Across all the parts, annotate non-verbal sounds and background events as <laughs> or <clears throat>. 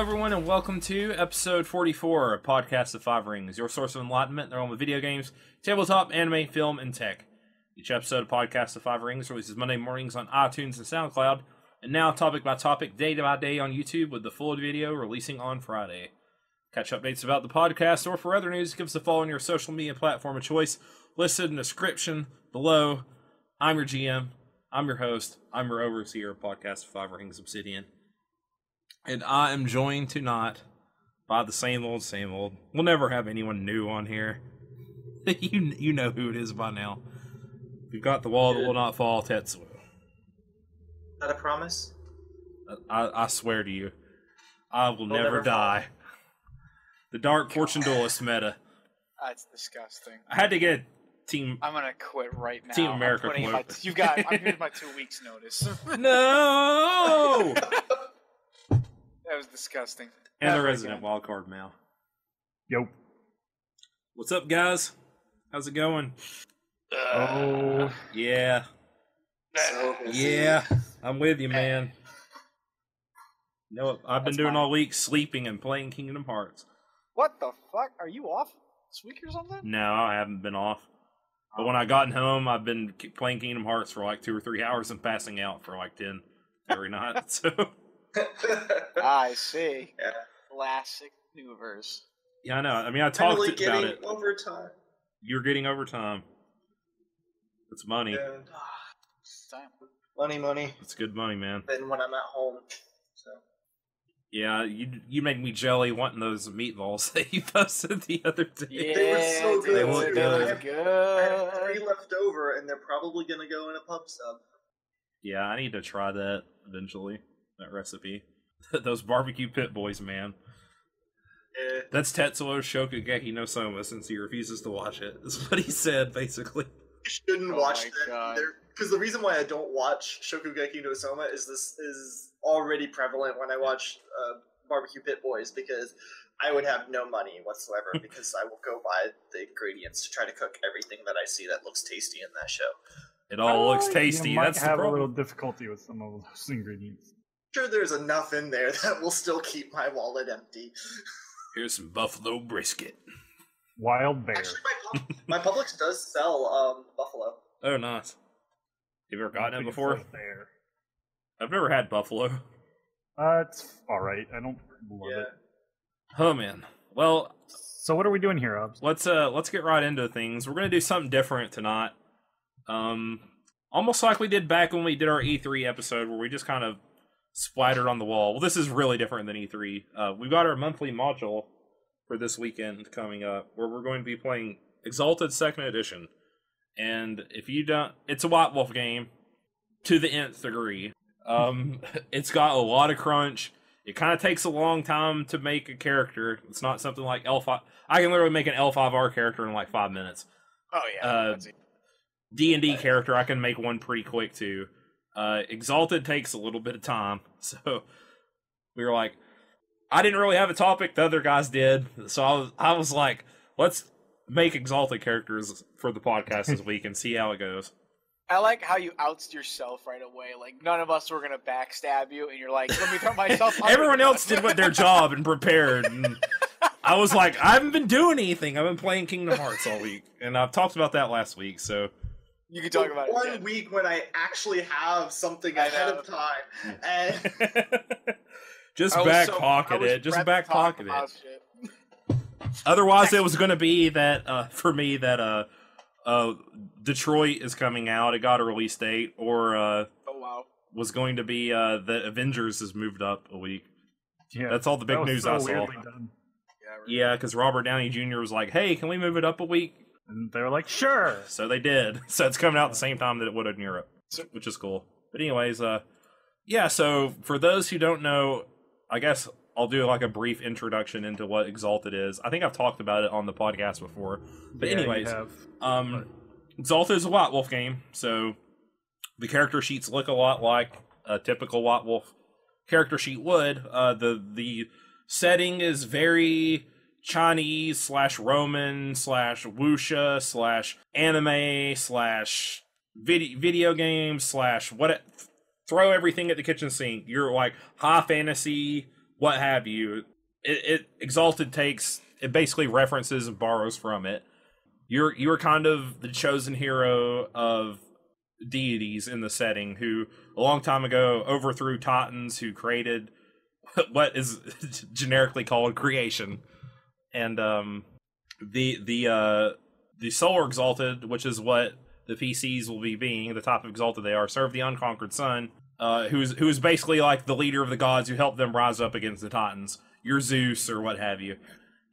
Hello, everyone, and welcome to episode 44 of Podcast of Five Rings, your source of enlightenment in the realm of video games, tabletop, anime, film, and tech. Each episode of Podcast of Five Rings releases Monday mornings on iTunes and SoundCloud, and now topic by topic, day by day on YouTube, with the full video releasing on Friday. Catch updates about the podcast or for other news, give us a follow on your social media platform of choice, listed in the description below. I'm your GM. I'm your host. I'm your overseer of Podcast of Five Rings Obsidian. And I am joined tonight by the same old, same old. We'll never have anyone new on here. <laughs> you you know who it is by now. We've got the wall that will not fall, Tetsuo. that a promise? I, I swear to you, I will never, never fall. die. The Dark Fortune Duelist meta. That's disgusting. I had to get team. I'm gonna quit right now. Team America my- you've got. I'm here's my <laughs> two weeks notice. No! <laughs> that was disgusting. and the resident again. wildcard Mal. Yo. What's up, guys? How's it going? Oh, Yeah, So yeah, I'm with you, man. You know what I've been That's doing fine. all week? Sleeping and playing Kingdom Hearts. What the fuck? Are you off this week or something? No, I haven't been off. But when I oh. gotten home, I've been k- playing Kingdom Hearts for like two or three hours and passing out for like ten every night. <laughs> So <laughs> I see. Yeah. Classic maneuvers. yeah, I know. I mean, I talked Finally about getting it. overtime. You're getting overtime. It's money. Yeah. Ah, time. Money, money. It's good money, man. Then when I'm at home. So Yeah, you you make me jelly wanting those meatballs <laughs> that you posted the other day. Yeah, They were so good, They look it good. was I have good. three left over, and they're probably gonna go in a pub sub. Yeah, I need to try that eventually. That recipe. <laughs> those barbecue pit boys, man. Eh, That's Tetsuo Shokugeki no Soma since he refuses to watch it. <laughs> Is what he said basically. you shouldn't Oh watch my that Because the reason why I don't watch Shokugeki no Soma is this is already prevalent when I watch uh, Barbecue Pit Boys because I would have no money whatsoever <laughs> because I will go buy the ingredients to try to cook everything that I see that looks tasty in that show. It all looks you tasty. might That's the have a little difficulty with some of those ingredients. Sure there's enough in there <laughs> that will still keep my wallet empty. Here's some buffalo brisket. Wild bear. Actually, my, pub- my Publix does sell um, buffalo. Oh, nice. Have you ever gotten it it before? says Bear. I've never had buffalo. Uh, it's all right. I don't love Yeah. it. Oh man. Well, So what are we doing here, Obs? let's uh let's get right into things. We're gonna do something different tonight. Um, almost like we did back when we did our E3 episode, where we just kind of splattered on the wall. Well, this is really different than E3. Uh, we've got our monthly module for this weekend coming up, where we're going to be playing Exalted Second Edition. And if you don't, it's a White Wolf game to the nth degree. Um, <laughs> it's got a lot of crunch. It kind of takes a long time to make a character. It's not something like L5. I can literally make an L5R character in like five minutes. Oh yeah. Uh. D and D character, I can make one pretty quick too. Uh, Exalted takes a little bit of time, <laughs> so we were like, I didn't really have a topic. The other guys did, so I was, I was like, let's make Exalted characters for the podcast this <laughs> week and see how it goes. I like how you outed yourself right away. Like none of us were gonna backstab you, and you're like, "Let me throw myself." <laughs> under Everyone else did what their job and prepared, and I was like, I haven't been doing anything. I've been playing Kingdom Hearts all week, and I've talked about that last week. So you can talk about it. one week when I actually have something I ahead know. of time, and <laughs> just I back so- pocket it. Just prepped back talk pocket it. Otherwise, it was going to be that uh, for me that uh, uh, Detroit is coming out. It got a release date, or uh, Oh wow. was going to be uh, the Avengers has moved up a week. Yeah, That's all the big news so I saw. done. Yeah. we're- Yeah, because Robert Downey Jr. was like, "Hey, can we move it up a week?" And they were like, "Sure." So they did. <laughs> So it's coming out at the same time that it would in Europe, which is cool. But anyways, uh, yeah. So for those who don't know, I guess I'll do like a brief introduction into what Exalted is. I think I've talked about it on the podcast before. But Yeah, anyways. Um, Exalted is a White Wolf game, so the character sheets look a lot like a typical White Wolf character sheet would. Uh, the the setting is very Chinese slash Roman slash wuxia slash anime slash video video games slash what. It, throw everything at the kitchen sink. You're like high fantasy what have you. It, it Exalted takes it basically references and borrows from it. You're you're kind of the chosen hero of deities in the setting who a long time ago overthrew Titans who created <laughs> what is <laughs> generically called creation. And um the the uh the solar exalted, which is what the PCs will be being, the type of exalted they are, serve the unconquered sun, uh, who's who's basically like the leader of the gods who helped them rise up against the Titans. Your Zeus or what have you.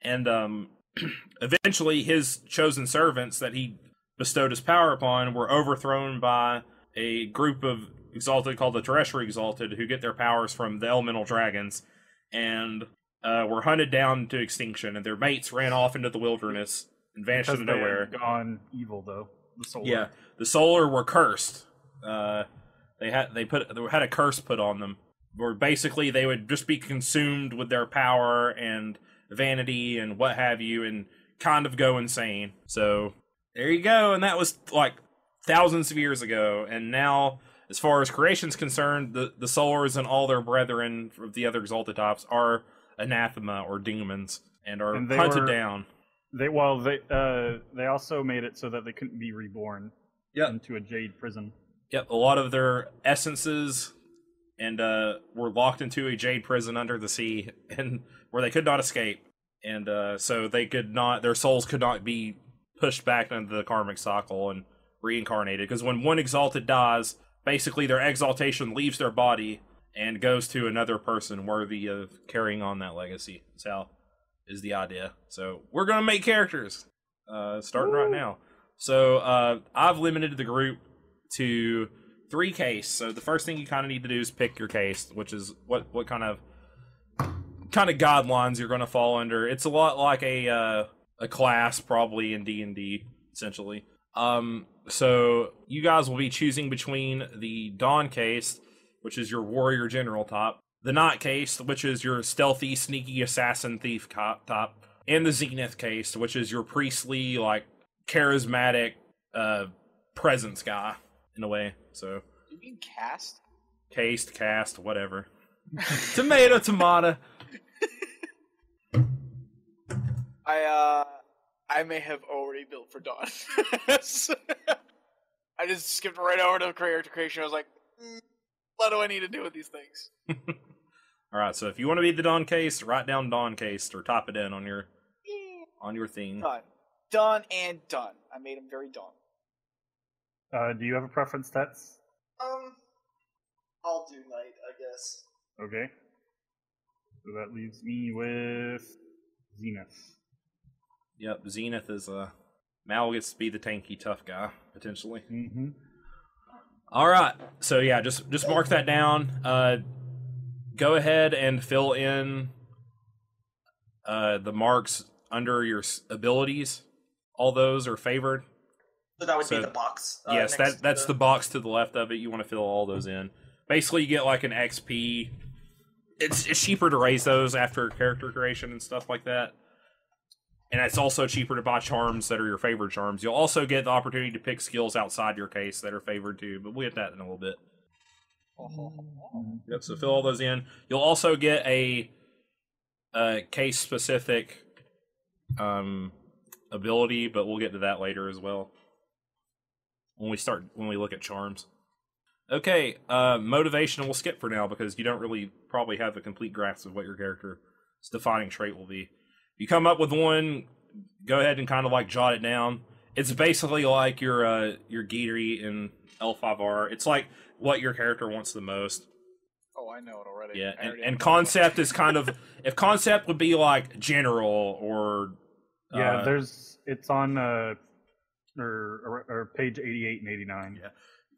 And um <clears throat> eventually his chosen servants that he bestowed his power upon were overthrown by a group of exalted called the terrestrial exalted who get their powers from the elemental dragons and uh, were hunted down to extinction and their mates ran off into the wilderness and vanished Because into nowhere gone evil though. The solar. yeah the solar were cursed uh, they had they put they had a curse put on them where basically they would just be consumed with their power and vanity and what have you and kind of go insane so there you go and that was like thousands of years ago and now as far as creation's concerned the the solars and all their brethren of the other exalted types are anathema or demons and are And hunted were- down They well they uh they also made it so that they couldn't be reborn Yeah. into a jade prison. Yep, a lot of their essences and uh, were locked into a jade prison under the sea, <laughs> and where they could not escape, and uh, so they could not, their souls could not be pushed back into the karmic cycle and reincarnated. Because when one exalted dies, basically their exaltation leaves their body and goes to another person worthy of carrying on that legacy. Is how is the idea. So we're gonna make characters, uh, starting right now. So uh, I've limited the group to three case. So the first thing you kind of need to do is pick your case, which is what what kind of kind of guidelines you're going to fall under. It's a lot like a uh, a class probably in D and D essentially. Um, so you guys will be choosing between the Dawn case, which is your warrior general top, the Night case, which is your stealthy, sneaky assassin thief cop top, and the Zenith case, which is your priestly, like charismatic uh presence guy in a way. So You mean cast? cased, cast, whatever. <laughs> tomato, tomato. <laughs> I uh I may have already built for Dawn. <laughs> I just skipped right over to character creation. I was like, mm, what do I need to do with these things? <laughs> All right, so if you want to be the Dawn case, write down Dawn case or type it in on your Eh, on your thing. Done. Done and done. I made him very done. Uh do you have a preference, Tats? Um, I'll do night, I guess. Okay. So that leaves me with Zenith. Yep, Zenith is uh Mal gets to be the tanky tough guy potentially. Mm-hmm. All right, so yeah, just just mark that down. Uh, go ahead and fill in uh the marks under your abilities. All those are favored. So that would So- be the box. uh, yes, that that's to the box to the left of it. You want to fill all those in. Basically, you get like an XP. It's it's cheaper to raise those after character creation and stuff like that. And it's also cheaper to buy charms that are your favorite charms. You'll also get the opportunity to pick skills outside your case that are favored too, but we'll get that in a little bit. Yep. So fill all those in. You'll also get a, a case specific um, ability, but we'll get to that later as well. When we start, when we look at charms. Okay, uh, motivation we'll skip for now because you don't really probably have a complete grasp of what your character's defining trait will be. You come up with one, go ahead and kind of like jot it down. It's basically like your uh, your Geetery in L5R. It's like what your character wants the most. Oh, I know it already. Yeah, and, and concept is kind of <laughs> if concept would be like general or Yeah, uh, there's it's on uh or, or, or page 88 and 89. Yeah.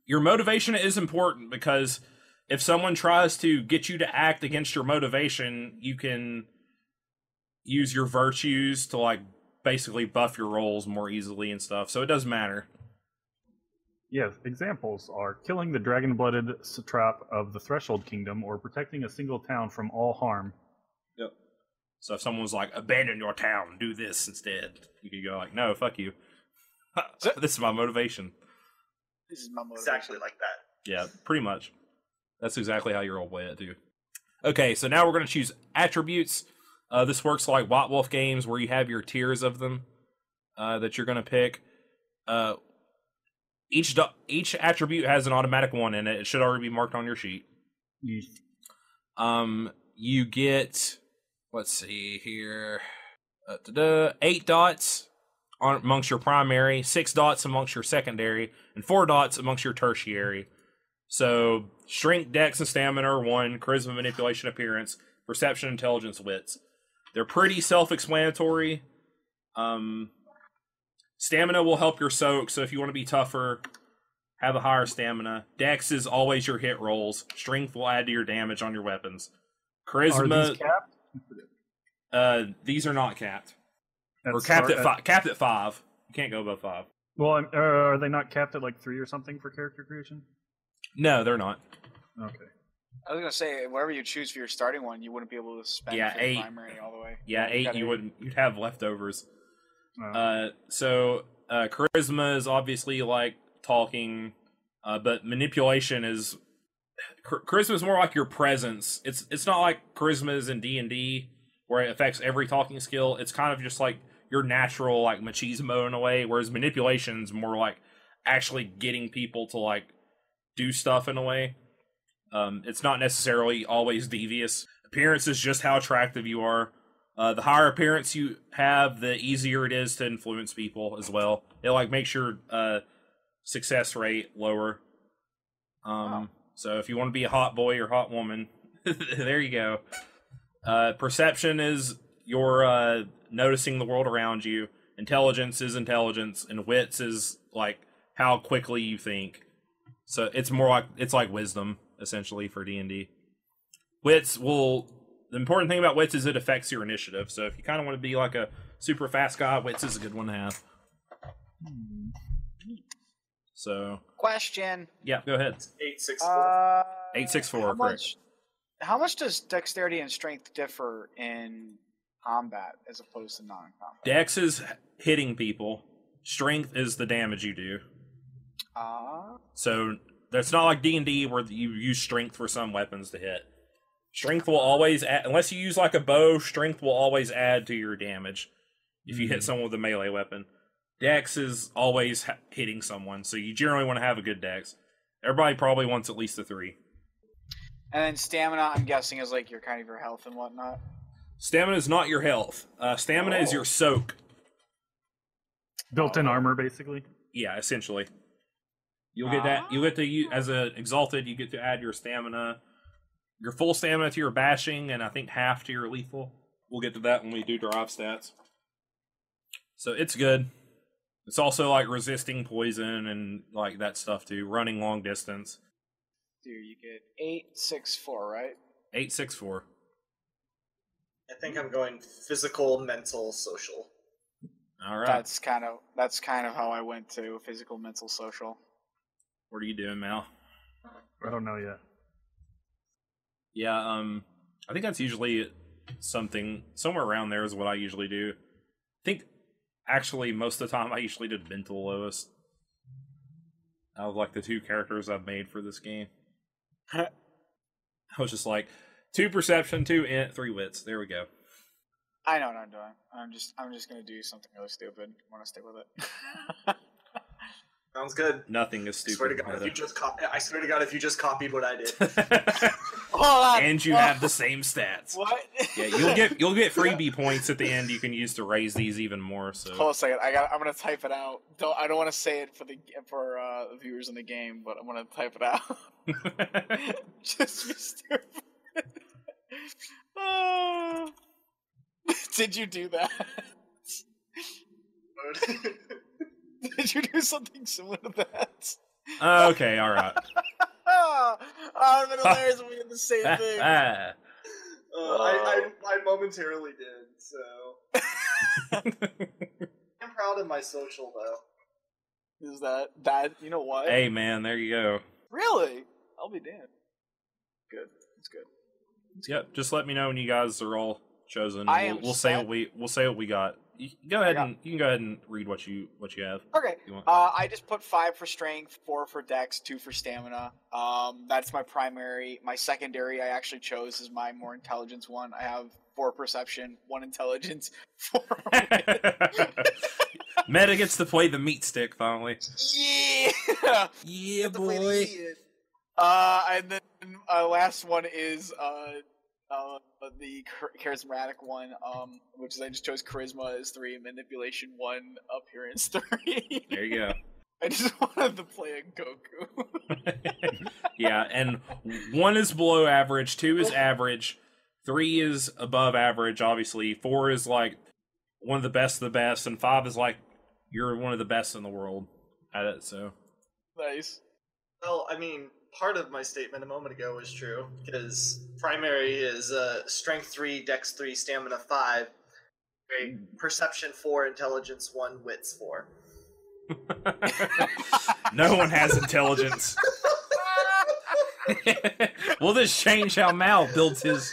your motivation is important because if someone tries to get you to act against your motivation, you can use your virtues to like basically buff your rolls more easily and stuff. So it does matter. Yes, examples are killing the dragon-blooded satrap of the Threshold Kingdom or protecting a single town from all harm. Yep. So if someone's like, abandon your town, do this instead, you could go like, no, fuck you. <laughs> this is my motivation. This is my motivation. exactly like that. Yeah, pretty much. That's exactly how your role play it too. Okay, so now we're going to choose attributes. Uh, this works like White Wolf games where you have your tiers of them uh, that you're going to pick. Uh, each do- each attribute has an automatic one in it. It should already be marked on your sheet. Yeesh. Um, you get let's see here, uh, eight dots on amongst your primary, six dots amongst your secondary, and four dots amongst your tertiary. So strength, dex, and stamina are one. Charisma, manipulation, appearance, perception, intelligence, wits. They're pretty self-explanatory. Um, stamina will help your soak. So if you want to be tougher, have a higher stamina. Dex is always your hit rolls. Strength will add to your damage on your weapons. Are Charisma, these capped? uh, these are not capped. At or capped at five. Capped at five. You can't go above five. Well, uh, are they not capped at like three or something for character creation? No, they're not. Okay. I was gonna say, whatever you choose for your starting one, you wouldn't be able to spend Yeah, for eight. primary all the way. Yeah, eight. gotta- You wouldn't. You'd have leftovers. Uh, Uh, so uh, charisma is obviously like talking, uh, but manipulation is char- charisma is more like your presence. It's it's not like charisma is in D and D where it affects every talking skill. It's kind of just like your natural like machismo in a way, whereas manipulation's more like actually getting people to like do stuff in a way. Um, it's not necessarily always devious. Appearance is just how attractive you are. Uh, the higher appearance you have, the easier it is to influence people as well. It like makes your uh, success rate lower. Um, Wow. So if you want to be a hot boy or hot woman, <laughs> there you go. Uh, perception is your uh, noticing the world around you. Intelligence is intelligence, and wits is like how quickly you think. So it's more like it's like wisdom essentially for D and D. Wits will. The important thing about wits is it affects your initiative. So if you kind of want to be like a super fast guy, wits is a good one to have. So Question. yeah, go ahead. Eight six four. Uh, 864, How correct. much? How much does dexterity and strength differ in combat as opposed to non-combat? Dex is hitting people. Strength is the damage you do. Ah. So that's not like D and D where you use strength for some weapons to hit. Strength will always add, unless you use like a bow. Strength will always add to your damage if you hit Mhm. someone with a melee weapon. Dex is always ha- hitting someone, so you generally want to have a good dex. Everybody probably wants at least a three. And then stamina, I'm guessing, is like your kind of your health and whatnot. Stamina is not your health. Uh, stamina is Oh. your soak. built-in armor, basically. Yeah, essentially. You'll get that. You get to use as a ah. exalted. You get to add your stamina, your full stamina to your bashing, and I think half to your lethal. We'll get to that when we do drive stats. So it's good. It's also like resisting poison and like that stuff too. Running long distance. Dude, you get eight, six, four, right? Eight six four. I think I'm going physical, mental, social. All right. That's kind of that's kind of how I went to physical, mental, social. What are you doing, Mal? I don't know yet. Yeah, um, I think that's usually something somewhere around there is what I usually do. I think actually most of the time I usually did mental lowest. Out of like the two characters I've made for this game, <laughs> I was just like two perception, two int, three wits. There we go. I know what I'm doing. I'm just I'm just gonna do something really stupid. I'm gonna stick with it. <laughs> Sounds good. Nothing is I swear to stupid. God, if you just cop- I swear to God, if you just copied what I did. <laughs> Hold on. and you have the same stats. what? Yeah, you'll get you'll get <laughs> freebie points at the end. You can use to raise these even more. So Hold on a second. I got. I'm gonna type it out. Don't. I don't want to say it for the for uh, the viewers in the game, but I'm gonna type it out. <laughs> Just be stupid. Ah. Did you do that? <laughs> Did you do something similar to that? okay, all right. oh, it'd been hilarious if we did the same <laughs> thing. Ah. Uh, I, I, I momentarily did, so. <laughs> I'm proud of my social, though. Is that that? You know what? hey man, there you go. Really? I'll be damned. Good. It's good. Yep. Just let me know when you guys are all chosen. I we'll, am we'll say what we we'll say what we got you go ahead and you can go ahead and read what you what you have. Okay. you. Uh, I just put five for strength, four for dex, two for stamina. Um, that's my primary. My secondary, I actually chose is my more intelligence one. I have four perception, one intelligence, <laughs> four. <laughs> <laughs> Meta gets to play the meat stick finally. yeah. Yeah, Get to play the idiot. Uh, and then uh, last one is uh, uh, the charismatic one, um, which is I just chose charisma as three, manipulation one, appearance <laughs> three. There you go. I just wanted to play a Goku. <laughs> yeah, and one is below average, two is average, three is above average, obviously. Four is like one of the best of the best, and five is like you're one of the best in the world at it. So nice. Well, I mean, part of my statement a moment ago was true because primary is uh, strength three, dex three, stamina five, right? perception four, intelligence one, wits four. <laughs> no one has intelligence. <laughs> we'll just change how Mal builds his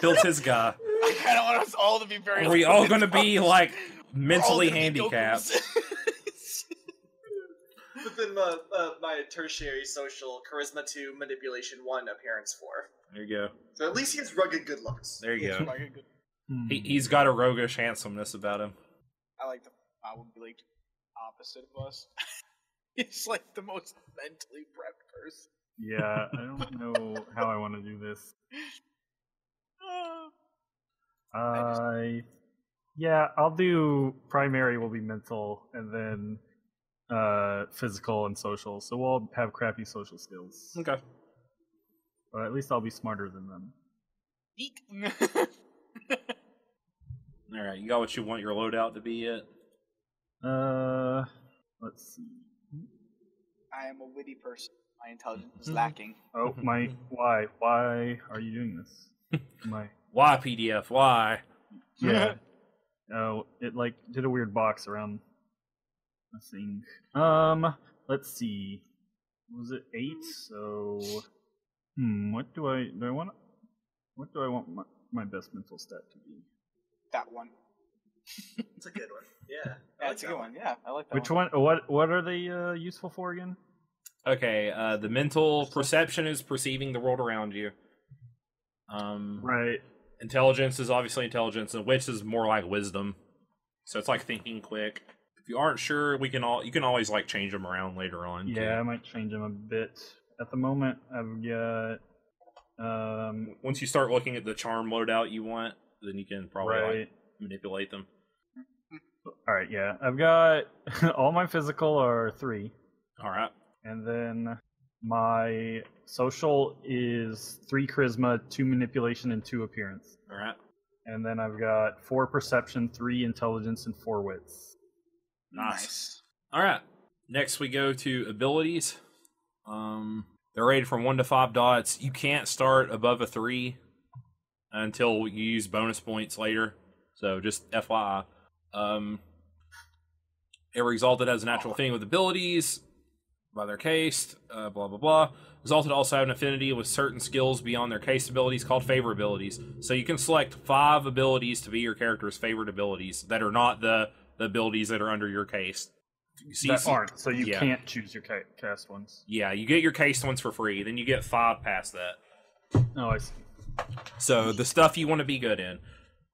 builds his guy. I kind of want us all to be very. Are we all gonna be like mentally handicapped? <laughs> Gokus. But my, uh, my tertiary social charisma two, manipulation one, appearance four. There you go. So at least he has rugged good looks. There you go. Good- Hmm. He, he's got a roguish handsomeness about him. I like the. I would be like opposite of us. <laughs> He's like the most mentally prepped person. Yeah, I <laughs> don't know how I want to do this. <sighs> Uh, I yeah, I'll do primary will be mental and then uh physical and social. So we'll all have crappy social skills. Okay. But at least I'll be smarter than them. Eek. <laughs> All right, you got what you want your loadout to be yet? Uh let's see. I am a witty person. My intelligence is Mhm. lacking. Oh <laughs> my why? Why are you doing this? <laughs> My Why PDF? Why? yeah. Oh, it like did a weird box around the think. Um, let's see. Was it eight? So, hmm, what do I do? I want. What do I want my, my best mental stat to be? That one. <laughs> It's a good one. Yeah. I like it's a that good one. Yeah, I like that Which one. one? What What are they uh, useful for again? Okay, uh, the mental perception is perceiving the world around you. Um, Right. intelligence is obviously intelligence, and wits is more like wisdom. So it's like thinking quick. If you aren't sure, we can all you can always like change them around later on. too. Yeah, I might change them a bit. At the moment, I've got um Once you start looking at the charm loadout you want, then you can probably right. like manipulate them. All right, yeah, I've got <laughs> all my physical are three. All right. And then my social is three charisma, two manipulation, and two appearance. All right. And then I've got four perception, three intelligence, and four wits. Nice. All right. Next, we go to abilities. Um, they're rated from one to five dots. You can't start above a three until you use bonus points later. So just FYI. Um, every exalted has a natural thing with abilities by their case. Uh, blah blah blah. Exalted also have an affinity with certain skills beyond their case abilities called favor abilities. So you can select five abilities to be your character's favorite abilities that are not the the abilities that are under your case. See- that aren't, so you yeah. can't choose your ca- cast ones. Yeah, you get your case ones for free. Then you get five past that. Oh, I see. So the stuff you want to be good in.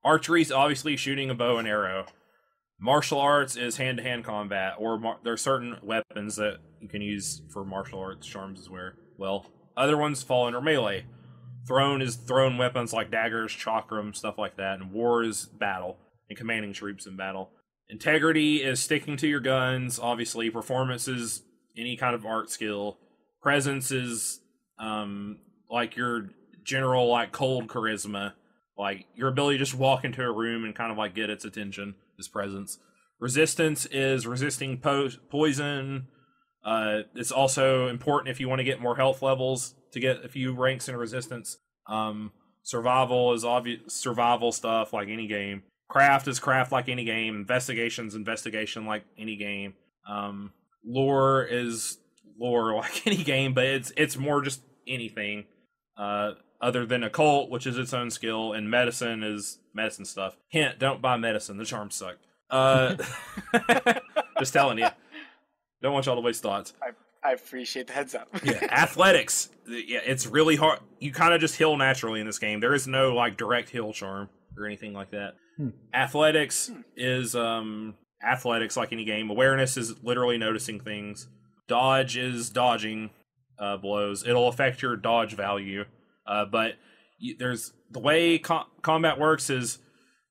Archery is obviously shooting a bow and arrow. Martial arts is hand to hand combat, or mar- there are certain weapons that you can use for martial arts charms as well. Well, other ones fall under melee. Thrown is thrown weapons like daggers, chakram, stuff like that, and war is battle and commanding troops in battle. Integrity is sticking to your guns. Obviously, performance is any kind of art skill. Presence is um like your general like cold charisma, like your ability to just walk into a room and kind of like get its attention. Is presence. Resistance is resisting po- poison. Uh, it's also important if you want to get more health levels to get a few ranks in resistance. Um, survival is obvious survival stuff like any game. Craft is craft like any game. Investigation's investigation like any game. Um, lore is lore <laughs> like any game, but it's it's more just anything. Uh, other than occult, which is its own skill, and medicine is medicine stuff. Hint: don't buy medicine; the charms suck. Uh, <laughs> just telling you. Don't want y'all to waste thoughts. I appreciate the heads up. <laughs> Yeah, athletics. Yeah, it's really hard. You kind of just heal naturally in this game. There is no like direct heal charm or anything like that. Hmm. Athletics is um athletics like any game. Awareness is literally noticing things. Dodge is dodging uh, blows. It'll affect your dodge value, uh, but you, there's the way com- combat works is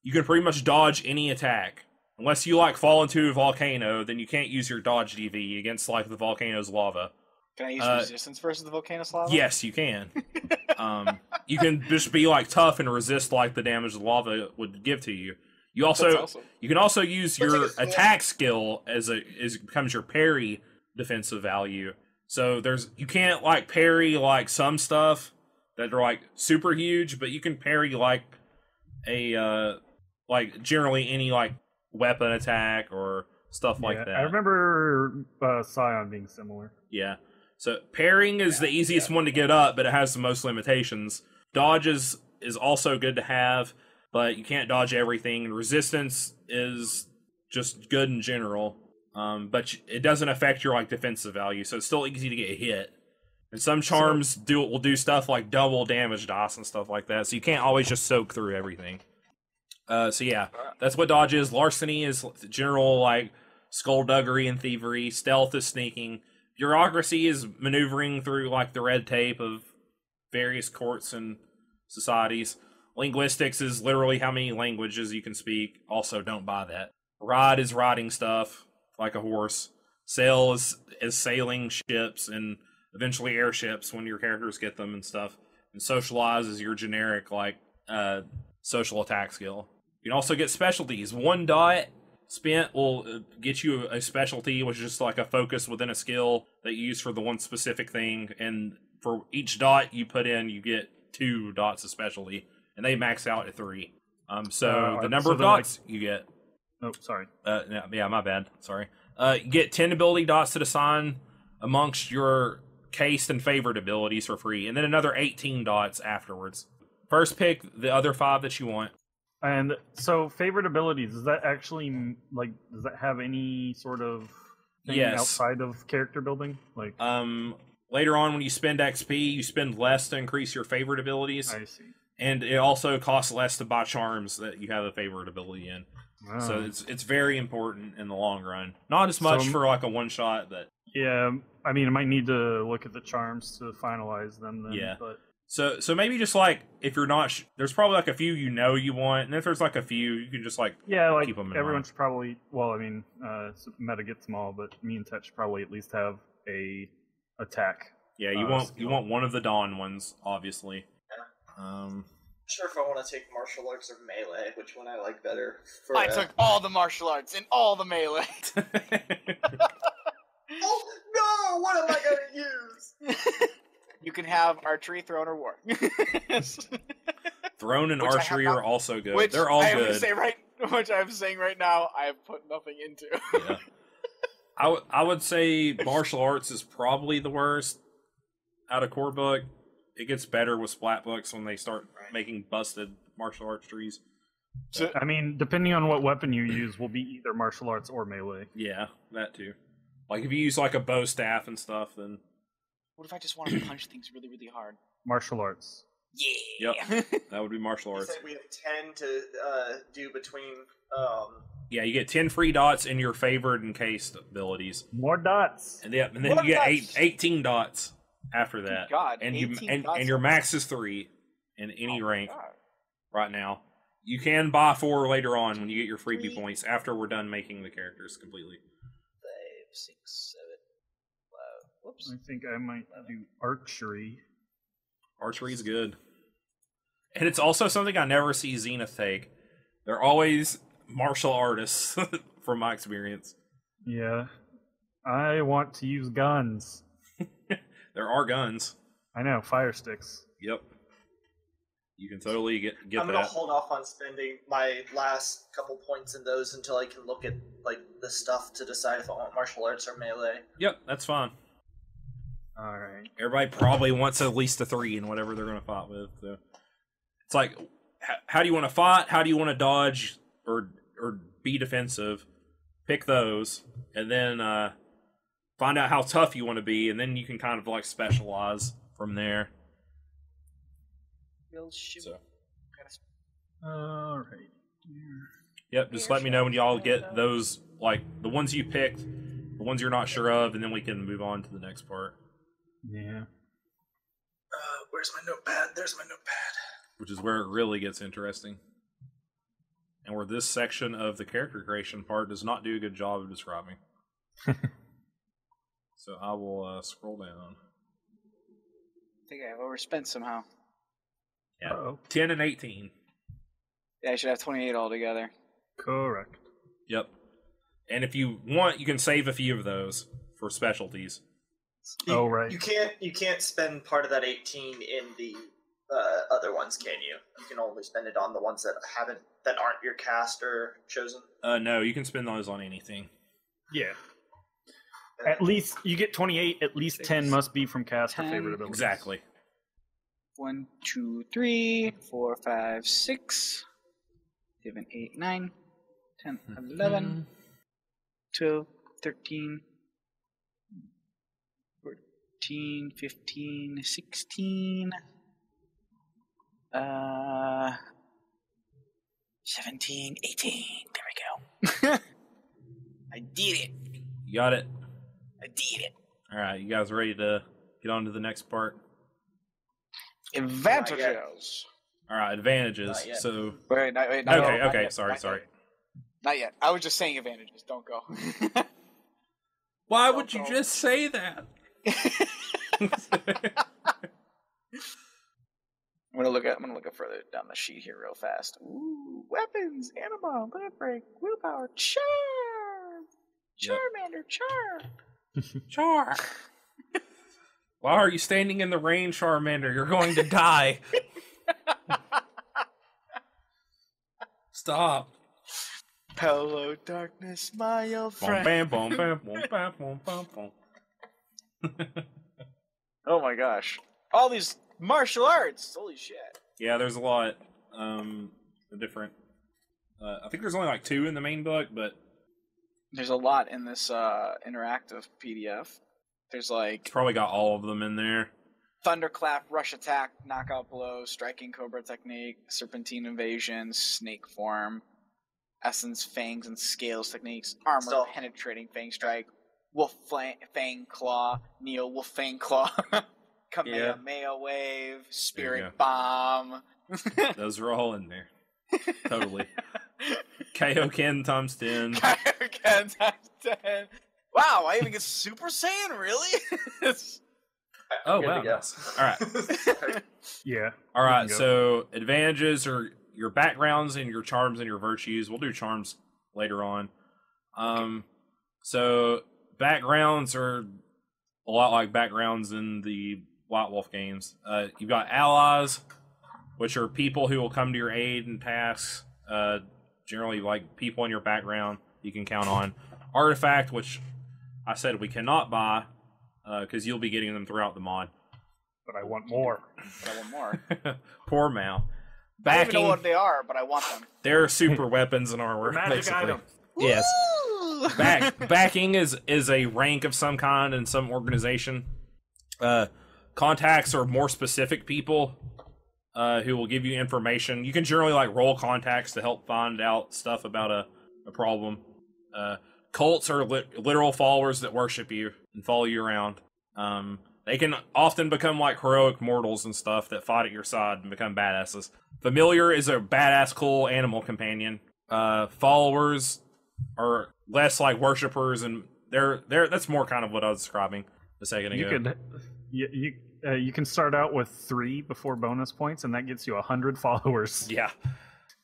you can pretty much dodge any attack unless you like fall into a volcano. Then you can't use your dodge DV against like the volcano's lava. Can I use Uh, resistance versus the volcano lava? Yes, you can. <laughs> um, you can just be like tough and resist like the damage the lava would give to you. You also awesome. you can also use Looks your like attack skill as a is becomes your parry defensive value. So there's you can't like parry like some stuff that are like super huge, but you can parry like a uh like generally any like weapon attack or stuff like that. I remember uh, Scion being similar. Yeah. So parrying is the easiest one to get up, but it has the most limitations. Dodge is, is also good to have, but you can't dodge everything. Resistance is just good in general, um, but it doesn't affect your like defensive value, so it's still easy to get hit. And some charms do will do stuff like double damage dice and stuff like that, so you can't always just soak through everything. Uh, so yeah, that's what dodge is. Larceny is general like skullduggery and thievery. Stealth is sneaking. Bureaucracy is maneuvering through like the red tape of various courts and societies. Linguistics is literally how many languages you can speak. Also, don't buy that. Ride is riding stuff like a horse. Sail is is sailing ships and eventually airships when your characters get them and stuff. And socialize is your generic like uh, social attack skill. You can also get specialties. One dot spent will uh, get you a specialty, which is just like a focus within a skill that you use for the one specific thing. And for each dot you put in, you get two dots of specialty, and they max out at three. Um, so Uh, the number so of they're like- dots you get, Oh, sorry. uh, yeah, yeah, my bad, sorry. Uh, you get ten ability dots to assign amongst your cased and favored abilities for free, and then another eighteen dots afterwards. First pick the other five that you want. And so, favorite abilities does that actually like does that have any sort of thing Yes. outside of character building? Like, Um, later on, when you spend XP, you spend less to increase your favorite abilities, I see. and it also costs less to buy charms that you have a favorite ability in. Wow. So it's it's very important in the long run. Not as much So- for like a one shot, but yeah, I mean, I might need to look at the charms to finalize them. Then, Yeah. but so so maybe just like if you're not, sh- there's probably like a few you know you want, and if there's like a few, you can just like yeah, like Keep 'em in everyone mind. should probably. Well, I mean, uh, meta gets small, but me and Tech should probably at least have a attack. yeah, you Uh, want skill. you want one of the dawn ones, obviously. Um, sure if I want to take martial arts or melee, which one I like better. For, I uh, took all the martial arts and all the melee. <laughs> Oh no! What am I gonna use? <laughs> you can have archery, thrown, or war. <laughs> Thrown and Which archery not- are also good. which They're all I am good. say right, which I'm saying right now, I have put nothing into. yeah. I would say martial arts is probably the worst out of core book. It gets better with splat books when they start making busted martial arts trees. So- I mean, depending on what weapon you use, will be either martial arts or melee. Yeah, that too. Like if you use like a bow staff and stuff, then what if I just want to punch things really, really hard? Martial arts. Yeah. Yep. <laughs> that would be martial You arts. said we have ten to uh, do between. Um, Yeah, you get ten free dots in your favored and cased abilities, More dots. and, yeah, and then What you get eight, dots? 18 dots after that. God, and you and, dots. and your max is three in any Oh rank God. right now. You can buy four later on when you get your freebie Three. points after we're done making the characters completely. Five, six, seven. Wow. I think I might do archery. Archery's good. And it's also something I never see Zenith take. They're always martial artists, <laughs> from my experience. Yeah. I want to use guns. <laughs> There are guns. I know, fire sticks. Yep. You can totally get get I'm gonna that. hold off on spending my last couple points in those until I can look at like the stuff to decide if I want martial arts or melee. Yep, that's fine. Alright. Everybody probably wants at least a three in whatever they're going to fight with. So it's like, how, how do you want to fight? How do you want to dodge or or be defensive. Pick those, and then uh, find out how tough you want to be, and then you can kind of like specialize from there. Real shit. So, All right. yep. Just let me know when y'all get those, like the ones you picked, the ones you're not sure of, and then we can move on to the next part, Yeah. Uh, where's my notepad? There's my notepad. which is where it really gets interesting, and where this section of the character creation part does not do a good job of describing. <laughs> So I will uh, scroll down. I think I've overspent somehow. Yeah. Uh-oh. 10 and 18. Yeah, I should have 28 altogether. Correct. Yep. And if you want, you can save a few of those for specialties. You, Oh, right. You can't you can't spend part of that 18 in the uh, other ones, can you? You can only spend it on the ones that haven't that aren't your cast or chosen. Uh, no, you can spend those on anything. Yeah. At least you get 28. At least 10 must be from cast or favorite abilities. Exactly. One, two, three, four, five, six, seven, eight, nine, ten, eleven, twelve, thirteen, fourteen, fifteen, sixteen, uh, seventeen, eighteen. There we go. <laughs> I did it. You got it. I did it. All right, you guys ready to get on to the next part? Advantages. All right, advantages. So, Wait, not, wait, not okay, yet, not okay, sorry, not sorry. Yet. Not yet. I was just saying advantages. Don't go. Why <laughs> Don't would you go. just say that? <laughs> I'm gonna look at. I'm gonna look at further down the sheet here real fast. Ooh, weapons, animal, limit break, willpower, charm, charmander, charm. <laughs> Char. Why are you standing in the rain, Charmander? You're going to die. Stop. Hello, darkness, my old friend. bam, bam, bam, bam. <laughs> Oh my gosh, all these martial arts. Holy shit. Yeah, there's a lot. Um, different. Uh, I think there's only like two in the main book, but There's a lot in this uh, interactive PDF. There's like it's probably got all of them in there. thunderclap, rush attack, knockout blow, striking cobra technique, serpentine invasion, snake form, essence, fangs, and scales techniques, armor Still- penetrating fang strike, wolf fang, fang claw, neo wolf fang claw, <laughs> kamehameha wave, spirit bomb. <laughs> Those are all in there. Totally. <laughs> Kaioken times 10. Kaioken times 10. Wow, I even get Super Saiyan? Really? Oh, Good wow. to go. nice. All right. Yeah. All We right, can go. so advantages are your backgrounds and your charms and your virtues. We'll do charms later on. Um, so backgrounds are a lot like backgrounds in the White Wolf games. Uh, you've got allies, which are people who will come to your aid and tasks. Uh, generally, like people in your background you can count on. Artifact, which I said we cannot buy because you'll be getting them throughout the mod. But I want more. Got one more. <laughs> Poor Mal. I don't even know what they are, but I want them. they're super <laughs> weapons and armor. Magic basically. item. Yes. Woo! Back, <laughs> backing is is a rank of some kind in some organization. Uh, contacts are more specific people uh, who will give you information. You can generally like roll contacts to help find out stuff about a, a problem. Uh, cults are lit- literal followers that worship you and follow you around. Um, they can often become like heroic mortals and stuff that fight at your side and become badasses. Familiar is a badass, cool animal companion. Uh, followers are less like worshippers, and they're they're that's more kind of what I was describing a second ago. You could you you, uh, you can start out with three before bonus points, and that gets you a hundred <laughs> followers. Yeah.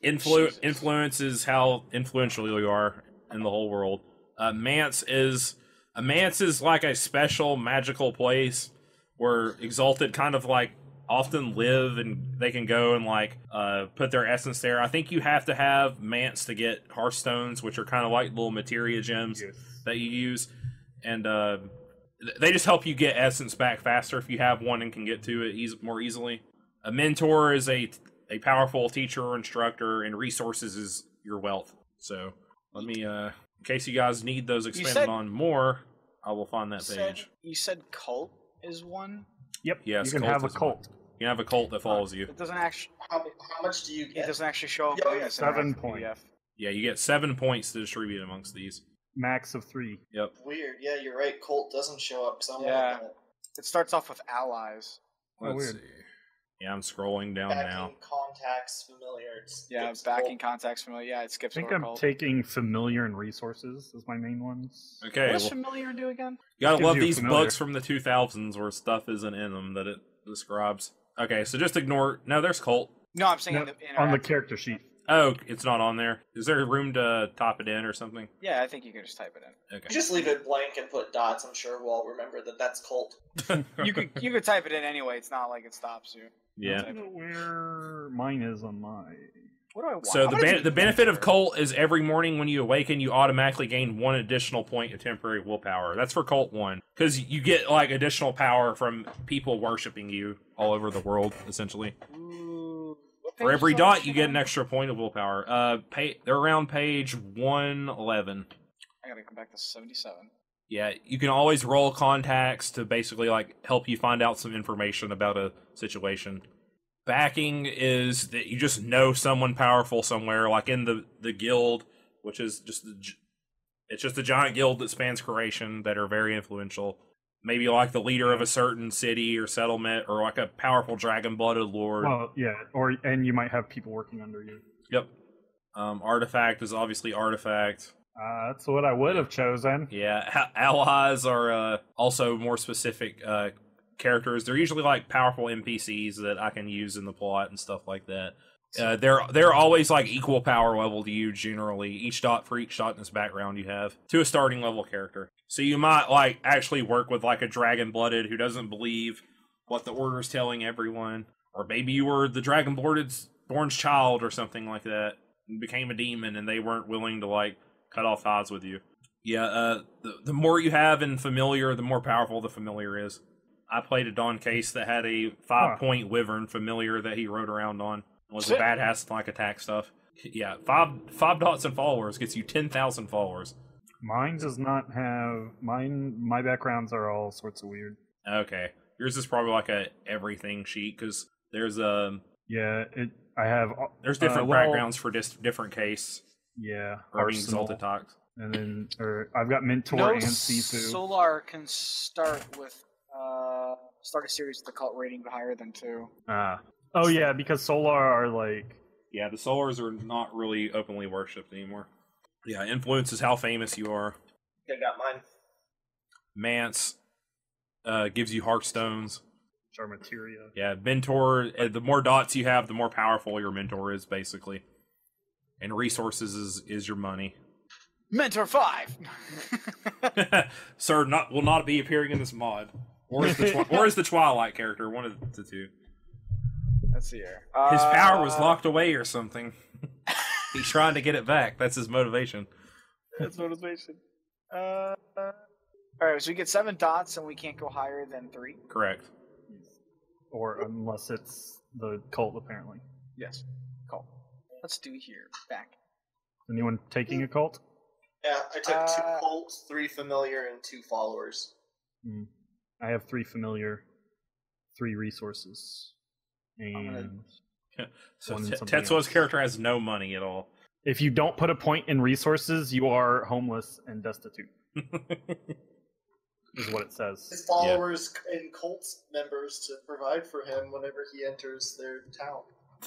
Influ- Jesus. influence is how influential you are in the whole world. Uh, Manse is a Manse is like a special magical place where exalted kind of like often live and they can go and like uh, put their essence there. I think you have to have manse to get Hearthstones, which are kind of like little materia gems Yes. that you use, and uh, they just help you get essence back faster if you have one and can get to it eas- more easily. A mentor is a a powerful teacher or instructor, and resources is your wealth. So, Let me, uh, in case you guys need those expanded said- on more, I will find that You said, page. you said cult is one. Yep. Yes, you can have a is one. cult. You can have a cult that follows uh, you. It doesn't actually. How, how much do you get? It doesn't actually show up. Yeah, yeah, seven interactive point. PDF. Yeah, you get seven points to distribute amongst these. Max of three. Yep. Weird. Yeah, you're right. Cult doesn't show up. So I'm Yeah. It starts off with allies. Oh, Let's weird. see. Yeah, I'm scrolling down backing now. contacts, familiar. It's- Yeah, it's backing cult. contacts familiar. Yeah, it skips. I think over I'm cult. taking familiar and resources as my main ones. Okay, what does well, familiar do again? you gotta love you these familiar. books from the 2000s where stuff isn't in them that it describes. Okay, so just ignore. No, there's cult. No, I'm saying No, in the on the character sheet. Oh, it's not on there. Is there room to top it in or something? Yeah, I think you can just type it in. Okay. Just leave it blank and put dots. I'm sure we'll all remember that that's cult. <laughs> You could you could type it in anyway. It's not like it stops you. Yeah. I don't know where mine is on my. What do I want? So the gonna ben- do the benefit of mentor. cult is every morning when you awaken, you automatically gain one additional point of temporary willpower. That's for cult one because you get like additional power from people worshiping you all over the world, essentially. Ooh, For every dot, you get an extra point of willpower. Uh, pay they're around page one eleven. I gotta come back to seventy-seven. Yeah, you can always roll contacts to basically like help you find out some information about a situation. Backing is that you just know someone powerful somewhere, like in the the guild, which is just the, it's just a giant guild that spans creation that are very influential. Maybe like the leader of a certain city or settlement, or like a powerful dragon-blooded lord. Well, yeah, or and you might have people working under you. Yep. Um, artifact is obviously artifact. Uh, that's what I would have chosen. Yeah, allies are uh, also more specific uh, characters. They're usually like powerful NPCs that I can use in the plot and stuff like that. Uh, they're they're always like equal power level to you generally. Each dot for each dot in this background you have to a starting level character. So you might like actually work with like a dragon blooded who doesn't believe what the order is telling everyone, or maybe you were the dragon blooded's born's child or something like that, became a demon and they weren't willing to like cut off ties with you. Yeah, uh, the the more you have in familiar, the more powerful the familiar is. I played a Dawn Caste that had a five Huh. point wyvern familiar that he rode around on. Was a badass like attack stuff. Yeah, five five dots and followers gets you ten thousand followers. Mine does not have mine. My backgrounds are all sorts of weird. Okay, yours is probably like a everything sheet because there's a Yeah, it. I have. uh, there's different well, backgrounds for dis- different case Yeah, or being Arsenal, exalted talks. and then or I've got Mentor No and Sifu. Solar can start with uh start a series with a cult rating higher than two. Ah. Oh yeah, because Solar are like Yeah, the Solars are not really openly worshipped anymore. Yeah, influences how famous you are. I got mine. Manse uh, gives you Hearthstones. Charmateria. Yeah, mentor. Uh, the more dots you have, the more powerful your mentor is, basically. And resources is is your money. Mentor five. <laughs> <laughs> Sir, not will not be appearing in this mod. Or is the twi- or is the Twilight character one of the two? Let's see here. His power was Uh, locked away or something. He's trying to get it back. That's his motivation. That's motivation. Uh, all right, so we get seven dots, and we can't go higher than three. Correct. Or unless it's the cult, apparently. Yes. Cool. Let's do here. Back. Anyone taking a cult? Yeah, I took two cults, three familiar, and two followers. Hmm. I have three familiar, three resources, I'm gonna- and <laughs> So One and Tetsuo's character has no money at all. if you don't put a point in resources, you are homeless and destitute. <laughs> Is what it says. His followers and cult members to provide for him whenever he enters their town.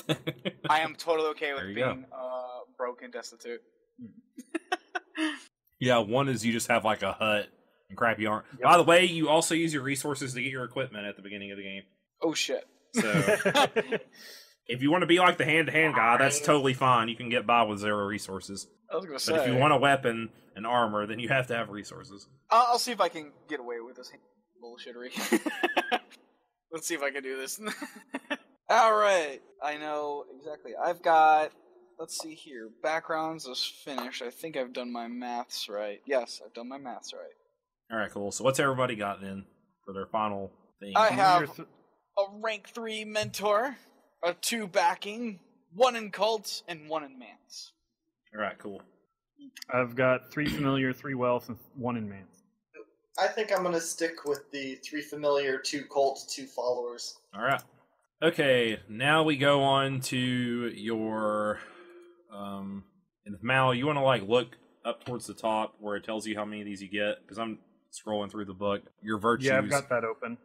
<laughs> I am totally okay with There go. being uh, broke and destitute. <laughs> yeah, one is you just have like a hut and crappy armor. Yep. By the way, you also use your resources to get your equipment at the beginning of the game. Oh shit. So <laughs> if you want to be like the hand to hand guy, that's totally fine. You can get by with zero resources. I was gonna say. But if you want a weapon and armor, then you have to have resources. I'll, I'll see if I can get away with this bullshittery. Let's see if I can do this. All right, I know exactly. I've got. Let's see here. Backgrounds is finished. I think I've done my maths right. Yes, I've done my maths right. All right, cool. So what's everybody got then for their final thing? I have- A rank three mentor, a two backing, one in cults, and one in manse. All right, cool. I've got three familiar, three wealth, and one advance. I think I'm gonna stick with the three familiar, two cult, two followers. All right. Okay, now we go on to your um and Mal, you want to like look up towards the top where it tells you how many of these you get because I'm scrolling through the book. Your virtues. Yeah, I've got that open.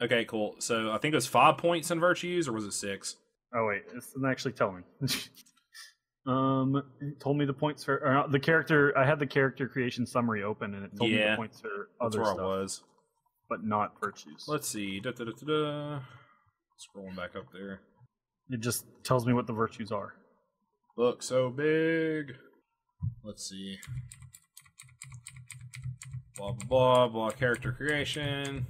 Okay, cool. So I think it was 5 points in virtues or was it 6? Oh wait, it doesn't actually tell me. <laughs> um, it told me the points for or, uh, the character. I had the character creation summary open, and it told me the points for That's other where stuff, I was. but not virtues. Let's see. Da, da, da, da, da. Scrolling back up there. It just tells me what the virtues are. Look so big. Let's see. Blah blah blah blah. Character creation.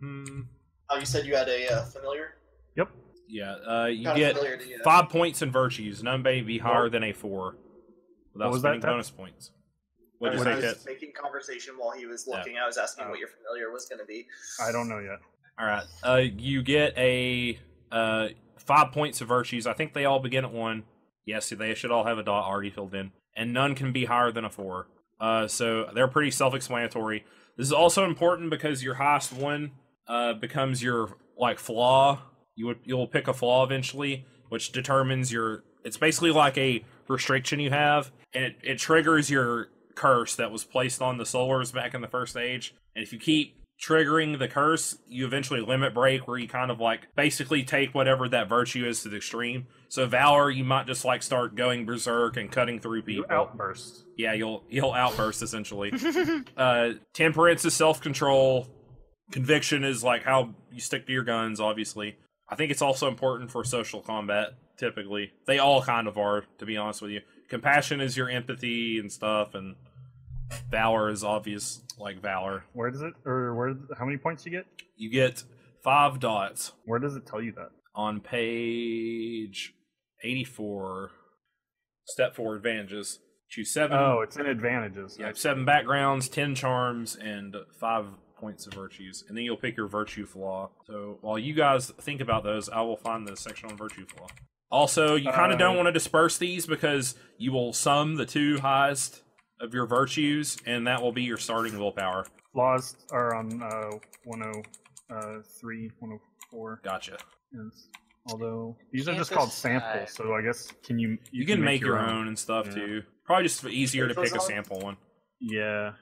hmm Oh, you said you had a uh, familiar. Yep. Yeah, uh, you Got a get to you. five points in virtues. None may be higher Nope. than a four without What was that, spending Ted? bonus points. What did you I was Ted? making conversation while he was Yeah. looking. I was asking Oh. what your familiar was going to be. I don't know yet. All right. Uh, you get a uh five points of virtues. I think they all begin at one. Yes, they should all have a dot already filled in, and none can be higher than a four. Uh, so they're pretty self-explanatory. This is also important because your highest one uh becomes your like flaw. You would you'll pick a flaw eventually, which determines your. It's basically like a restriction you have, and it, it triggers your curse that was placed on the solars back in the first age. And if you keep triggering the curse, you eventually limit break, where you kind of like basically take whatever that virtue is to the extreme. So valor, you might just like start going berserk and cutting through You people. outburst. Yeah, you'll you'll outburst essentially. <laughs> uh, temperance is self control. Conviction is like how you stick to your guns. Obviously, I think it's also important for social combat. Typically, they all kind of are. To be honest with you, compassion is your empathy and stuff, and valor is obvious like valor. Where does it or where? How many points you get? You get five dots Where does it tell you that? on page eighty-four. Step four advantages. Choose seven. Oh, it's in advantages. Yeah, seven backgrounds, ten charms, and five points of virtues. And then you'll pick your virtue flaw. So while you guys think about those, I will find the section on virtue flaw. Also, you kind of Uh, don't want to disperse these because you will sum the two highest of your virtues, and that will be your starting willpower. Flaws are on uh, 103, 104. Gotcha. Yes. Although these are Can't just called samples, so I guess can you You, can, make, your own, and stuff Yeah. too. Probably just easier to pick a sample one. Yeah,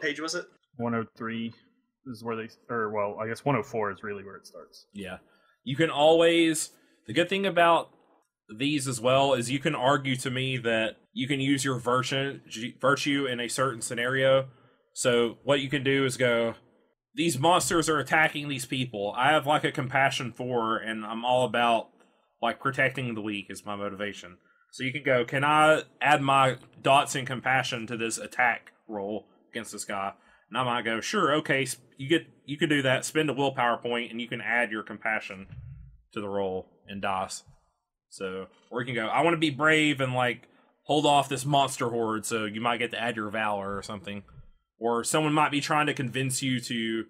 Page was it? 103 is where they, or well, I guess 104 is really where it starts. Yeah. You can always the good thing about these as well is you can argue to me that you can use your virtue virtue in a certain scenario. So what you can do is go these monsters are attacking these people. I have like a compassion for and I'm all about like protecting the weak is my motivation. So you can go, can I add my dots and compassion to this attack roll against this guy? And I might go, sure, okay, you get you can do that. Spend a willpower point, and you can add your compassion to the roll in dice. So, or you can go, I want to be brave and like hold off this monster horde. So you might get to add your valor or something. Or someone might be trying to convince you to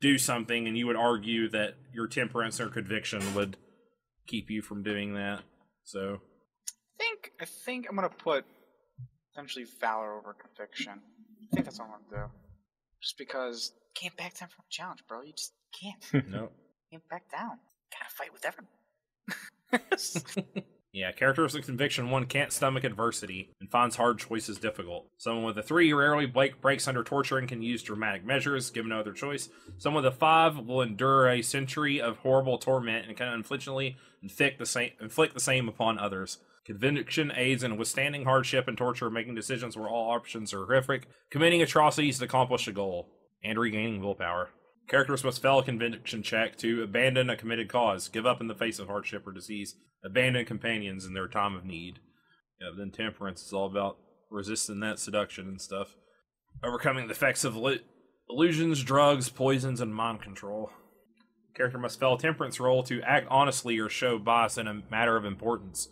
do something, and you would argue that your temperance or conviction would keep you from doing that. So, I think I think I'm gonna put essentially valor over conviction. I think that's what I'm gonna do. Just because can't back down from a challenge, bro. You just can't. <laughs> no. Can't back down. Gotta fight with everyone. <laughs> <laughs> Yeah, characteristic conviction one can't stomach adversity and finds hard choices difficult. Someone with a three rarely break, breaks under torture and can use dramatic measures, given no other choice. Someone with a five will endure a century of horrible torment and can unflinchingly inflict the same inflict the same upon others. Conviction aids in withstanding hardship and torture, making decisions where all options are horrific, committing atrocities to accomplish a goal, and regaining willpower. Characters must fail a conviction check to abandon a committed cause, give up in the face of hardship or disease, abandon companions in their time of need. Yeah, then temperance is all about resisting that seduction and stuff. Overcoming the effects of illu- illusions, drugs, poisons, and mind control. Character must fail a temperance roll to act honestly or show bias in a matter of importance.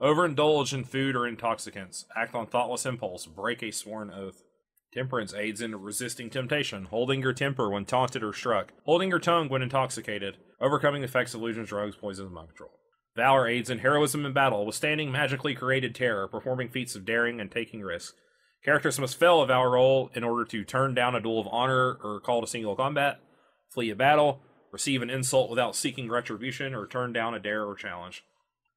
Overindulge in food or intoxicants. Act on thoughtless impulse. Break a sworn oath. Temperance aids in resisting temptation, holding your temper when taunted or struck, holding your tongue when intoxicated, overcoming the effects of illusions, drugs, poisons, and mind control. Valor aids in heroism in battle, withstanding magically created terror, performing feats of daring, and taking risks. Characters must fail a Valor roll in order to turn down a duel of honor or call to single combat, flee a battle, receive an insult without seeking retribution, or turn down a dare or challenge.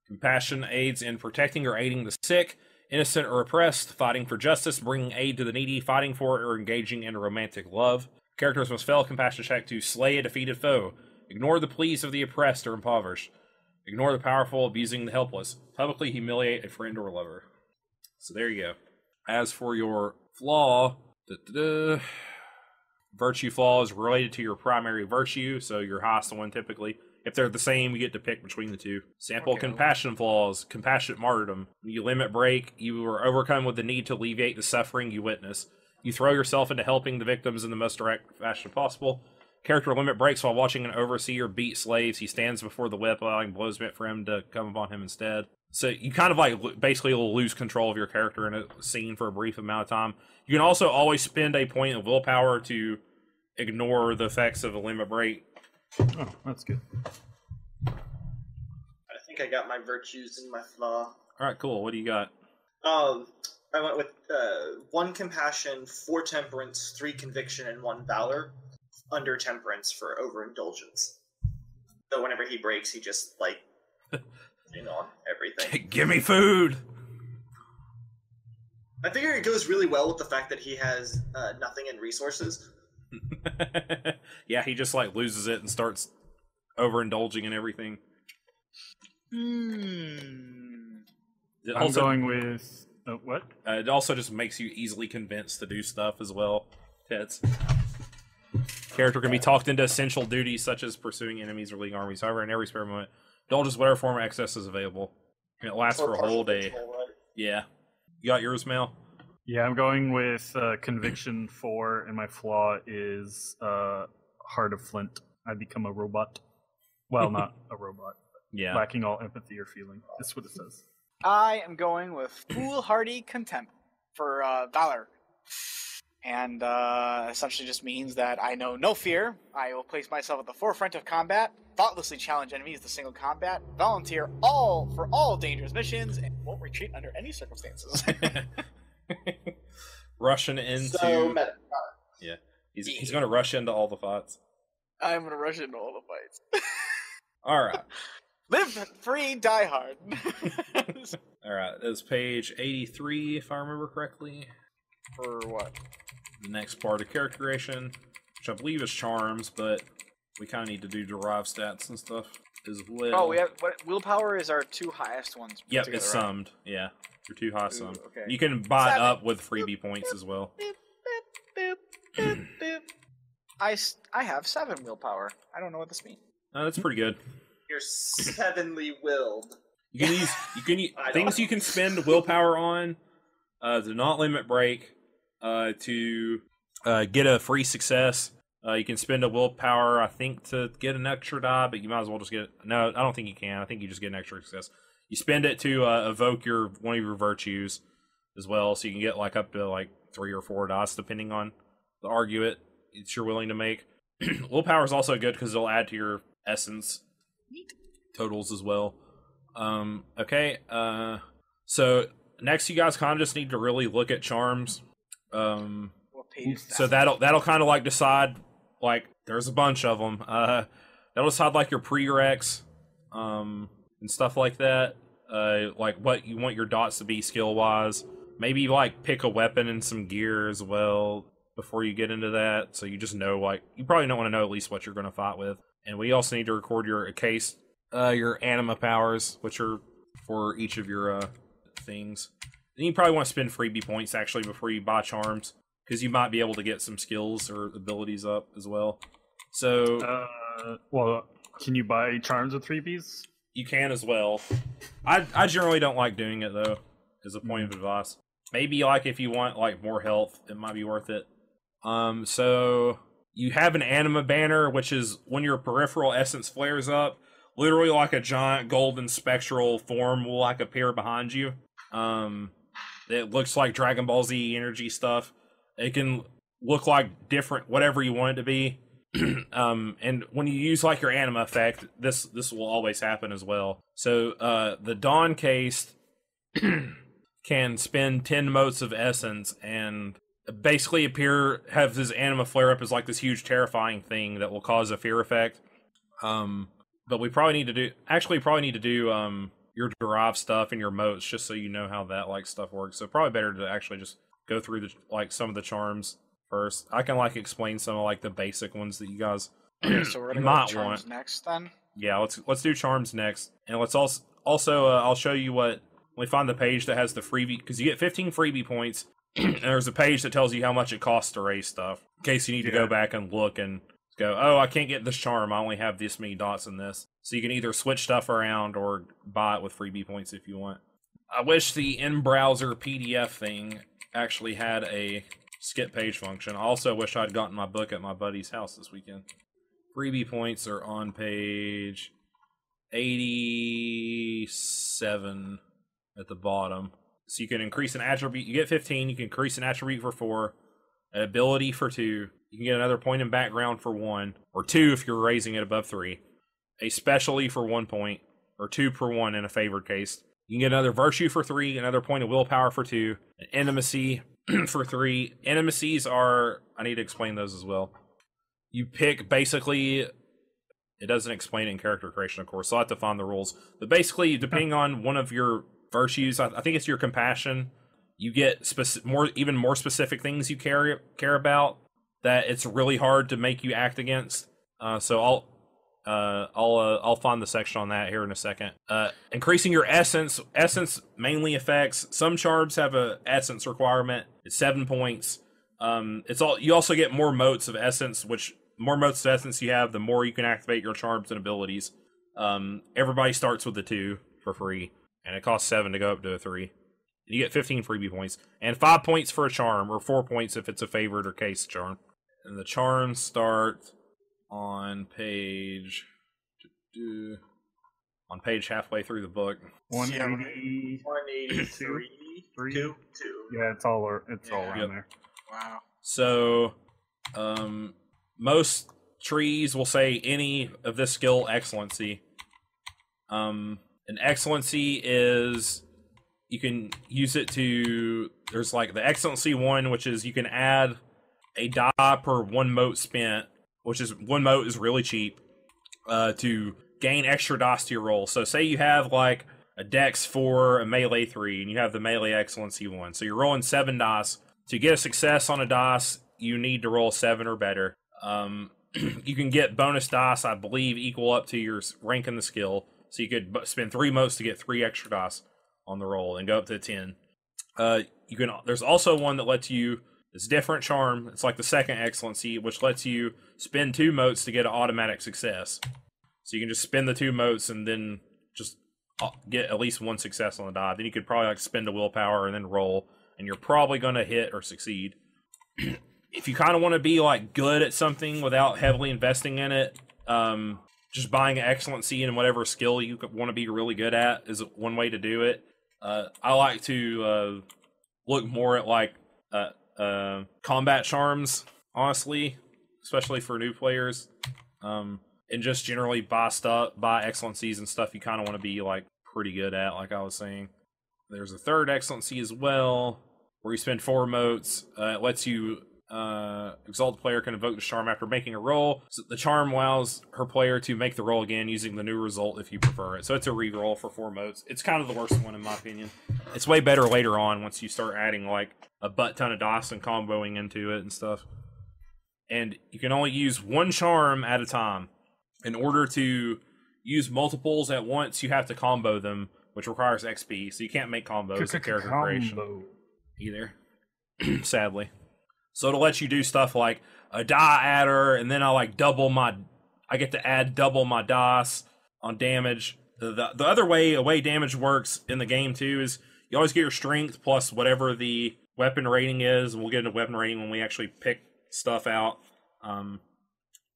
Compassion aids in protecting or aiding the sick, innocent or oppressed, fighting for justice, bringing aid to the needy, fighting for or engaging in romantic love. Characters must fail compassion check to slay a defeated foe, ignore the pleas of the oppressed or impoverished, ignore the powerful, abusing the helpless, publicly humiliate a friend or lover. So there you go. As for your flaw, <sighs> virtue flaw is related to your primary virtue, so your highest one typically. If they're the same, you get to pick between the two. Sample Okay. compassion flaws, compassionate martyrdom. You limit break, you are overcome with the need to alleviate the suffering you witness. You throw yourself into helping the victims in the most direct fashion possible. Character limit breaks while watching an overseer beat slaves. He stands before the whip, allowing blows meant for him to come upon him instead. So you kind of like basically lose control of your character in a scene for a brief amount of time. You can also always spend a point of willpower to ignore the effects of a limit break. Oh, that's good. I think I got my virtues and my flaw. All right, cool. What do you got? Um, I went with uh, one compassion, four temperance, three conviction, and one valor. Under temperance for overindulgence. So whenever he breaks, he just like, <laughs> you know, everything. Give me food. I figure it goes really well with the fact that he has uh, nothing in resources. <laughs> yeah, he just like loses it and starts overindulging in everything. Hmm. It I'm also, going with oh, what? uh, it also just makes you easily convinced to do stuff as well. Tits. Character can be talked into essential duties such as pursuing enemies or leading armies. However, in every spare moment, indulges whatever form of excess is available. And it lasts Or for a whole day. control, right? Yeah. You got yours, Mel? Yeah, I'm going with uh, conviction four, and my flaw is uh, heart of flint. I become a robot. Well, not <laughs> a robot, Yeah. lacking all empathy or feeling. That's what it says. I am going with foolhardy contempt for uh, valor, and uh, essentially just means that I know no fear. I will place myself at the forefront of combat, thoughtlessly challenge enemies to single combat, volunteer all for all dangerous missions, and won't retreat under any circumstances. <laughs> <laughs> <laughs> Rushing into. So meta. he's he's going to rush into all the fights. I'm gonna rush into all the fights. <laughs> All right. Live free, die hard. <laughs> All right. That's page 83, if I remember correctly. for what? the next part of character creation, which I believe is charms, but we kind of need to do derived stats and stuff as well. Oh, we have what? Willpower is our two highest ones. Yep, together, it's right? summed. Yeah, you're too high Ooh, summed. okay. You can buy Seven. up with freebie points as well. Boop, boop, boop, boop, <clears throat> boop. I, s- I have seven willpower. I don't know what this means. Uh, that's pretty good. You're sevenly willed. You can use you can use <laughs> things you can spend willpower on uh, the not limit break uh, to uh, get a free success. Uh, you can spend a willpower, I think, to get an extra die, but you might as well just get. No, I don't think you can. I think you just get an extra success. You spend it to uh, evoke your one of your virtues as well, so you can get like up to like three or four dice depending on the argument that you're willing to make. <clears throat> willpower is also good because it'll add to your essence totals as well. Um, okay, uh, so next you guys kind of just need to really look at charms. Um, What page is so that'll that'll kind of like decide like there's a bunch of them. Uh, that'll decide like your prereqs, um, and stuff like that. Uh, like what you want your dots to be skill wise. Maybe like pick a weapon and some gear as well before you get into that. So you just know like you probably don't want to know at least what you're going to fight with. And we also need to record your case, uh, your anima powers, which are for each of your uh things. And you probably want to spend freebie points actually before you buy charms because you might be able to get some skills or abilities up as well. So Uh, well, can you buy charms with freebies? you can as well. I I generally don't like doing it though. As a point of advice, maybe like if you want like more health, it might be worth it. Um, so you have an anima banner, which is when your peripheral essence flares up, literally like a giant golden spectral form will like appear behind you. Um, it looks like Dragon Ball Z energy stuff. It can look like different whatever you want it to be. <clears throat> um, and when you use like your anima effect, this this will always happen as well. So uh, the Dawn Caste <clears throat> can spend ten motes of essence and basically appear have his anima flare up as like this huge terrifying thing that will cause a fear effect. Um, but we probably need to do actually probably need to do um your derived stuff and your motes just so you know how that like stuff works. So probably better to actually just go through the like some of the charms first. I can like explain some of like the basic ones that you guys Okay, so we're gonna might with charms want. next then. Yeah, let's let's do charms next, and let's also also uh, I'll show you what we find the page that has the freebie because you get 15 freebie points. <clears throat> and there's a page that tells you how much it costs to raise stuff in case you need to go back and look and go, oh, I can't get this charm. I only have this many dots in this. So you can either switch stuff around or buy it with freebie points if you want. I wish the in browser PDF thing actually had a skip page function. I also wish I'd gotten my book at my buddy's house this weekend. Freebie points are on page 87 at the bottom. So you can increase an attribute. You get 15. You can increase an attribute for four, an ability for two. You can get another point in background for one, or two if you're raising it above three. A specialty for one point, or two per one in a favored case. You can get another virtue for three, another point of willpower for two, an intimacy <clears throat> for three. Intimacies are, I need to explain those as well. You pick basically, it doesn't explain in character creation, of course, so I have to find the rules. But basically, depending on one of your virtues, I, I think it's your compassion, you get speci- more, even more specific things you care care about that it's really hard to make you act against. Uh, so I'll uh, I'll uh, I'll find the section on that here in a second. Uh, increasing your essence. Essence mainly affects some charms have a essence requirement. It's seven points. Um, it's all you also get more motes of essence, which more motes of essence you have, the more you can activate your charms and abilities. Um, everybody starts with the two for free, and it costs seven to go up to a three. You get 15 freebie points and five points for a charm, or four points if it's a favorite or case charm. And the charms start on page on page halfway through the book. One Yeah. 183. Three? Two. Two. Yeah, it's all ar- it's all Yeah. around Yep. there. Wow. So, um, most trees will say any of this skill excellency. Um, an excellency is you can use it to. There's like the excellency one, which is you can add a die per one mote spent, which is one mote is really cheap. Uh, to gain extra dice to your roll. So, say you have like a dex four, a melee three, and you have the melee excellency one. So you're rolling seven dice to get a success on a dice, you need to roll seven or better. Um, <clears throat> you can get bonus dice, I believe, equal up to your rank in the skill. So you could spend three motes to get three extra dice on the roll and go up to ten. Uh, you can. There's also one that lets you. It's different charm. It's like the second excellency, which lets you spend two motes to get an automatic success. So you can just spend the two motes and then just uh, get at least one success on the die. Then you could probably like spend a willpower and then roll, and you're probably going to hit or succeed. <clears throat> if you kind of want to be like good at something without heavily investing in it, um, just buying excellency in whatever skill you want to be really good at is one way to do it. Uh, I like to uh, look more at like uh, uh, combat charms, honestly, especially for new players. Um, and just generally buy stuff, buy excellencies and stuff you kind of want to be like pretty good at, like I was saying. There's a third excellency as well, where you spend four motes. Uh, it lets you uh, exalt the player can invoke the charm after making a roll. So the charm allows her player to make the roll again using the new result if you prefer it. So it's a re-roll for four motes. It's kind of the worst one in my opinion. It's way better later on once you start adding like a butt ton of dice and comboing into it and stuff. And you can only use one charm at a time. In order to use multiples at once, you have to combo them, which requires XP. So you can't make combos in character creation either, <clears throat> sadly. So it'll let you do stuff like a die adder, and then I like double my. I get to add double my dice on damage. The, the the other way a way damage works in the game too is you always get your strength plus whatever the weapon rating is, and we'll get into weapon rating when we actually pick stuff out. Um,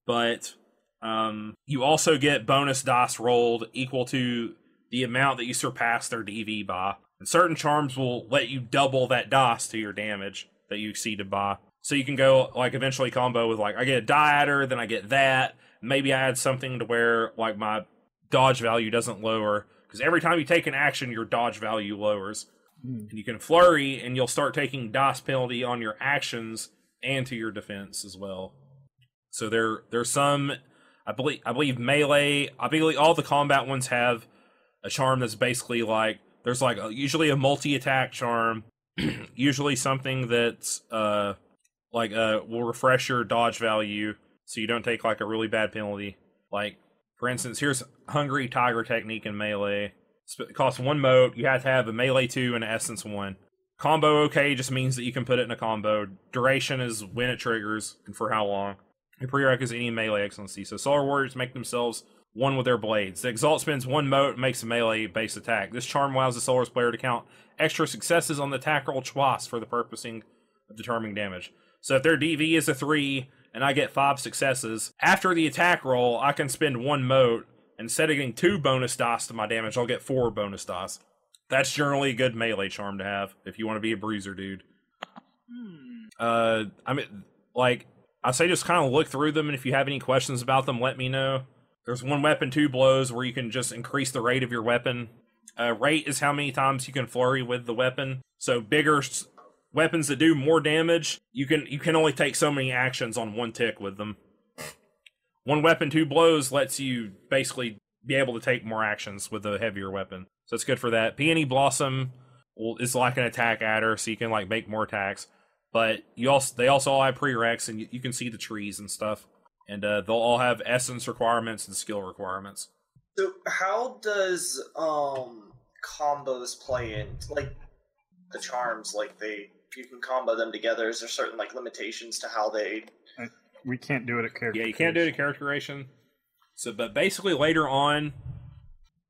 but um, you also get bonus dice rolled equal to the amount that you surpass their DV by. And certain charms will let you double that dice to your damage that you exceeded by. So you can go like eventually combo with like I get a die adder, then I get that. Maybe I add something to where like my dodge value doesn't lower because every time you take an action, your dodge value lowers. Hmm. And you can flurry, and you'll start taking DOS penalty on your actions and to your defense as well. So there, there's some. I believe, I believe melee. I believe all the combat ones have a charm that's basically like there's like a, usually a multi attack charm, <clears throat> usually something that's uh like uh will refresh your dodge value so you don't take like a really bad penalty. Like for instance, here's Hungry Tiger technique in melee. It costs one mote. You have to have a melee two and an essence one. Combo okay just means that you can put it in a combo. Duration is when it triggers and for how long. A prereq is any melee excellency. So Solar Warriors make themselves one with their blades. The Exalt spends one mote and makes a melee based attack. This charm allows the Solar's player to count extra successes on the attack roll twice for the purposing of determining damage. So if their DV is a three and I get five successes, after the attack roll, I can spend one mote. Instead of getting two bonus dice to my damage, I'll get four bonus dice. That's generally a good melee charm to have if you want to be a bruiser dude. Hmm. Uh, I mean, like I say, just kind of look through them, and if you have any questions about them, let me know. There's one weapon, two blows, where you can just increase the rate of your weapon. Uh, rate is how many times you can flurry with the weapon. So bigger weapons that do more damage, you can you can only take so many actions on one tick with them. One weapon, two blows lets you basically be able to take more actions with a heavier weapon. So it's good for that. Peony Blossom is like an attack adder, so you can like make more attacks. But you also they also all have prereqs, and you, you can see the trees and stuff. And uh, they'll all have essence requirements and skill requirements. So how does um combos play in like the charms? Like they you can combo them together. Is there certain like limitations to how they? We can't do it at character. Yeah, you can't do it at character creation. So, but basically later on,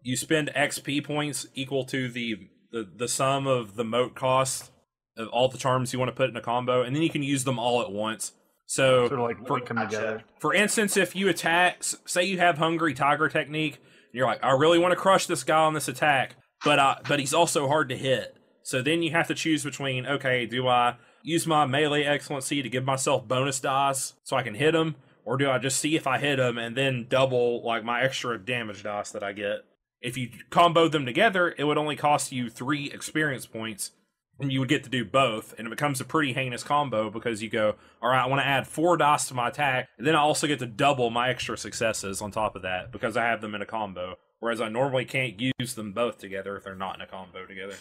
you spend XP points equal to the the, the sum of the mote cost of all the charms you want to put in a combo, and then you can use them all at once. So, Sort of like for- link together. for instance, if you attack, say you have Hungry Tiger technique, and you're like, I really want to crush this guy on this attack, but I, but he's also hard to hit. So then you have to choose between, okay, do I use my melee excellency to give myself bonus dice so I can hit them, or do I just see if I hit them and then double like my extra damage dice that I get? If you combo them together, it would only cost you three experience points, and you would get to do both, and it becomes a pretty heinous combo because you go, all right, I want to add four dice to my attack, and then I also get to double my extra successes on top of that because I have them in a combo. Whereas I normally can't use them both together if they're not in a combo together.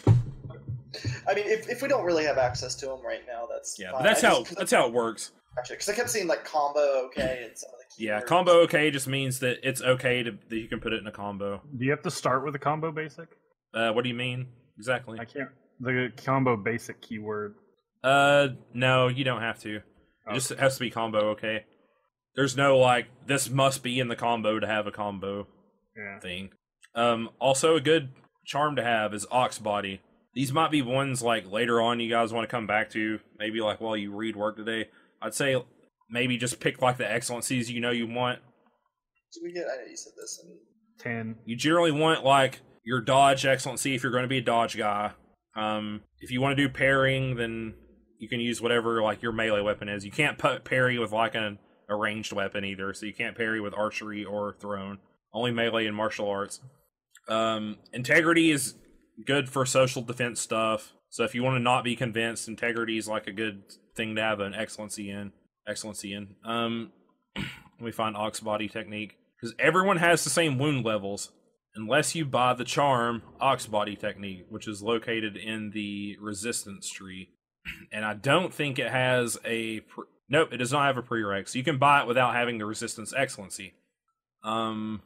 I mean, if, if we don't really have access to them right now, that's Yeah, fine. but that's I how just- that's how it works. Actually, because I kept seeing like combo okay and some of the Yeah, keywords. combo okay just means that it's okay to that you can put it in a combo. Do you have to start with a combo basic? Uh, what do you mean exactly? I can't. The combo basic keyword. Uh, no, you don't have to. It just has to be combo okay. There's no like this must be in the combo to have a combo Yeah. thing. Um, also a good charm to have is Ox Body. These might be ones like later on you guys want to come back to, maybe like while you read work today. I'd say maybe just pick like the excellencies you know you want. Did we get? I know you said this. And Ten. You generally want like your dodge excellency if you're going to be a dodge guy. Um, if you want to do parrying, then you can use whatever like your melee weapon is. You can't put parry with like an a ranged weapon either, so you can't parry with archery or thrown. Only melee and martial arts. Um, integrity is good for social defense stuff. So if you want to not be convinced, integrity is like a good thing to have an excellency in. Excellency in. Um, <clears throat> me find ox body technique because everyone has the same wound levels unless you buy the charm ox body technique, which is located in the resistance tree. <clears throat> And I don't think it has a pre- nope, it does not have a prereq. So you can buy it without having the resistance excellency. Um,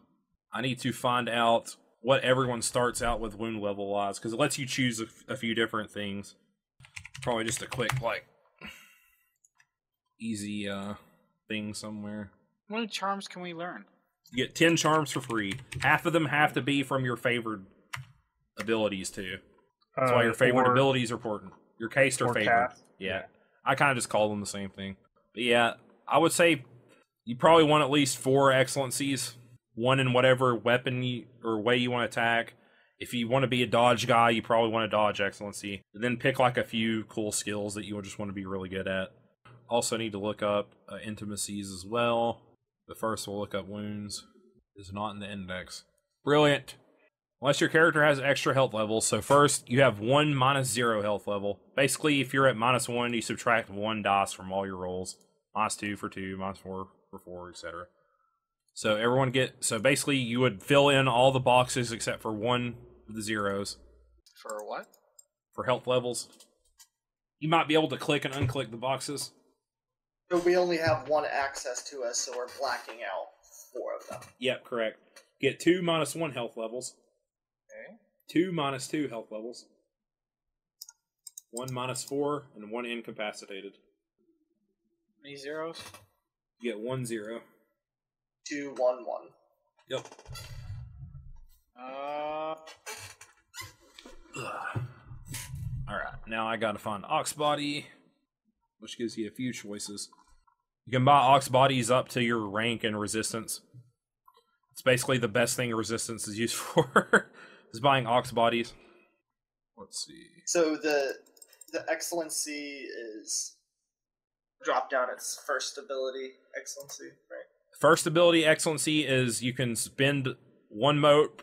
I need to find out what everyone starts out with wound level wise because it lets you choose a, f- a few different things. Probably just a quick like easy uh thing somewhere. How many charms can we learn? You get 10 charms for free. Half of them have to be from your favored abilities, too. That's why your favorite or, abilities are important. Your case or, or favorite. cast. Yeah. I kind of just call them the same thing. But yeah, I would say you probably want at least four excellencies. One in whatever weapon you, or way you want to attack. If you want to be a dodge guy, you probably want to dodge excellency. And then pick like a few cool skills that you just want to be really good at. also need to look up uh, intimacies as well. The first we'll look up wounds is not in the index. Brilliant. Unless your character has extra health levels. So first, you have one minus zero health level. Basically, if you're at minus one, you subtract one dice from all your rolls. Minus two for two, minus four for four, etc. So everyone get so basically you would fill in all the boxes except for one of the zeros For what? for health levels. You might be able to click and unclick the boxes. So we only have one access to us, so we're blacking out four of them. Yep, correct. Get two minus one health levels. Okay. Two minus two health levels. One minus four and one incapacitated. Any zeros? You get one zero. Two, one, one. Yep. Uh, Alright, now I gotta find Ox Body, which gives you a few choices. You can buy Ox Bodies up to your rank and resistance. It's basically the best thing resistance is used <laughs> for, is buying Ox Bodies. Let's see. So the the excellency is drop down its first ability excellency, right? First ability excellency is you can spend one mote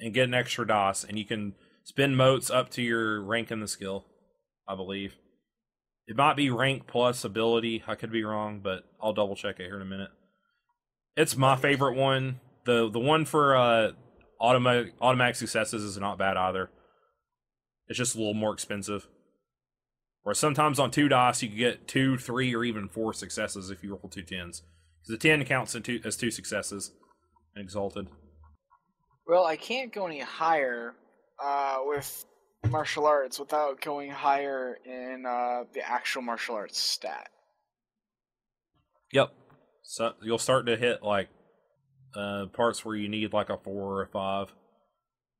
and get an extra DOS, and you can spend motes up to your rank in the skill, I believe. It might be rank plus ability. I could be wrong, but I'll double check it here in a minute. It's my favorite one. The the one for uh automatic automatic successes is not bad either. It's just a little more expensive. Or sometimes on two dice you can get two, three, or even four successes if you roll two tens. Because the ten counts in two, as two successes. And exalted. well, I can't go any higher uh, with martial arts without going higher in uh, the actual martial arts stat. Yep. So you'll start to hit like uh parts where you need like a four or a five.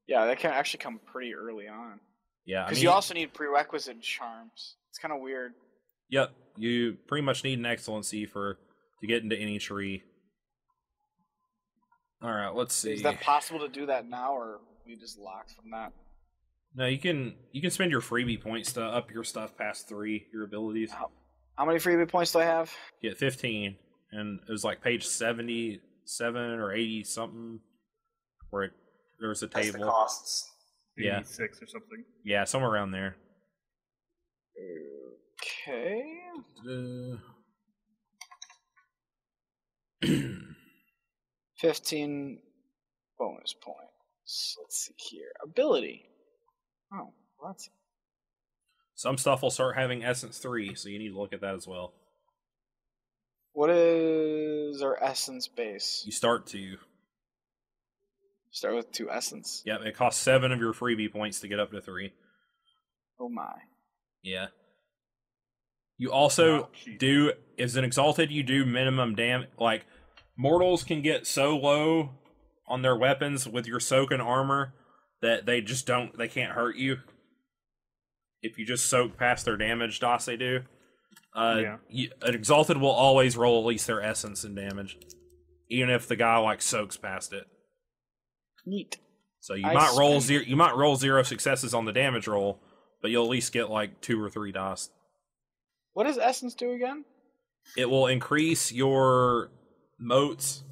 Yeah, that can actually come pretty early on. Yeah, I Because mean, you also need prerequisite charms. It's kind of weird. Yep, you pretty much need an excellency for to get into any tree. All right, let's see. Is that possible to do that now, or are we just locked from that? no, you can you can spend your freebie points to up your stuff past three, your abilities. How many freebie points do I have? Get fifteen, and it was like page seventy seven or eighty something, where it, there was a That's the table. costs. Yeah. six or something. Yeah, somewhere around there. Okay. Uh, <clears throat> 15 bonus points. Let's see here. Ability. Oh, that's Some stuff will start having Essence 3, so you need to look at that as well. What is our essence base? You start to. Start with two essence. Yep, it costs 7 of your freebie points to get up to 3. Oh my. Yeah. You also Oh, do, as an Exalted, you do minimum damage. Like, mortals can get so low on their weapons with your soak and armor that they just don't, they can't hurt you. If you just soak past their damage DOS they do. Uh, Yeah. you, an Exalted will always roll at least their essence and damage. Even if the guy, like, soaks past it. Neat. So you I might roll zero. You might roll zero successes on the damage roll, but you'll at least get like two or three dice. What does essence do again? It will increase your motes,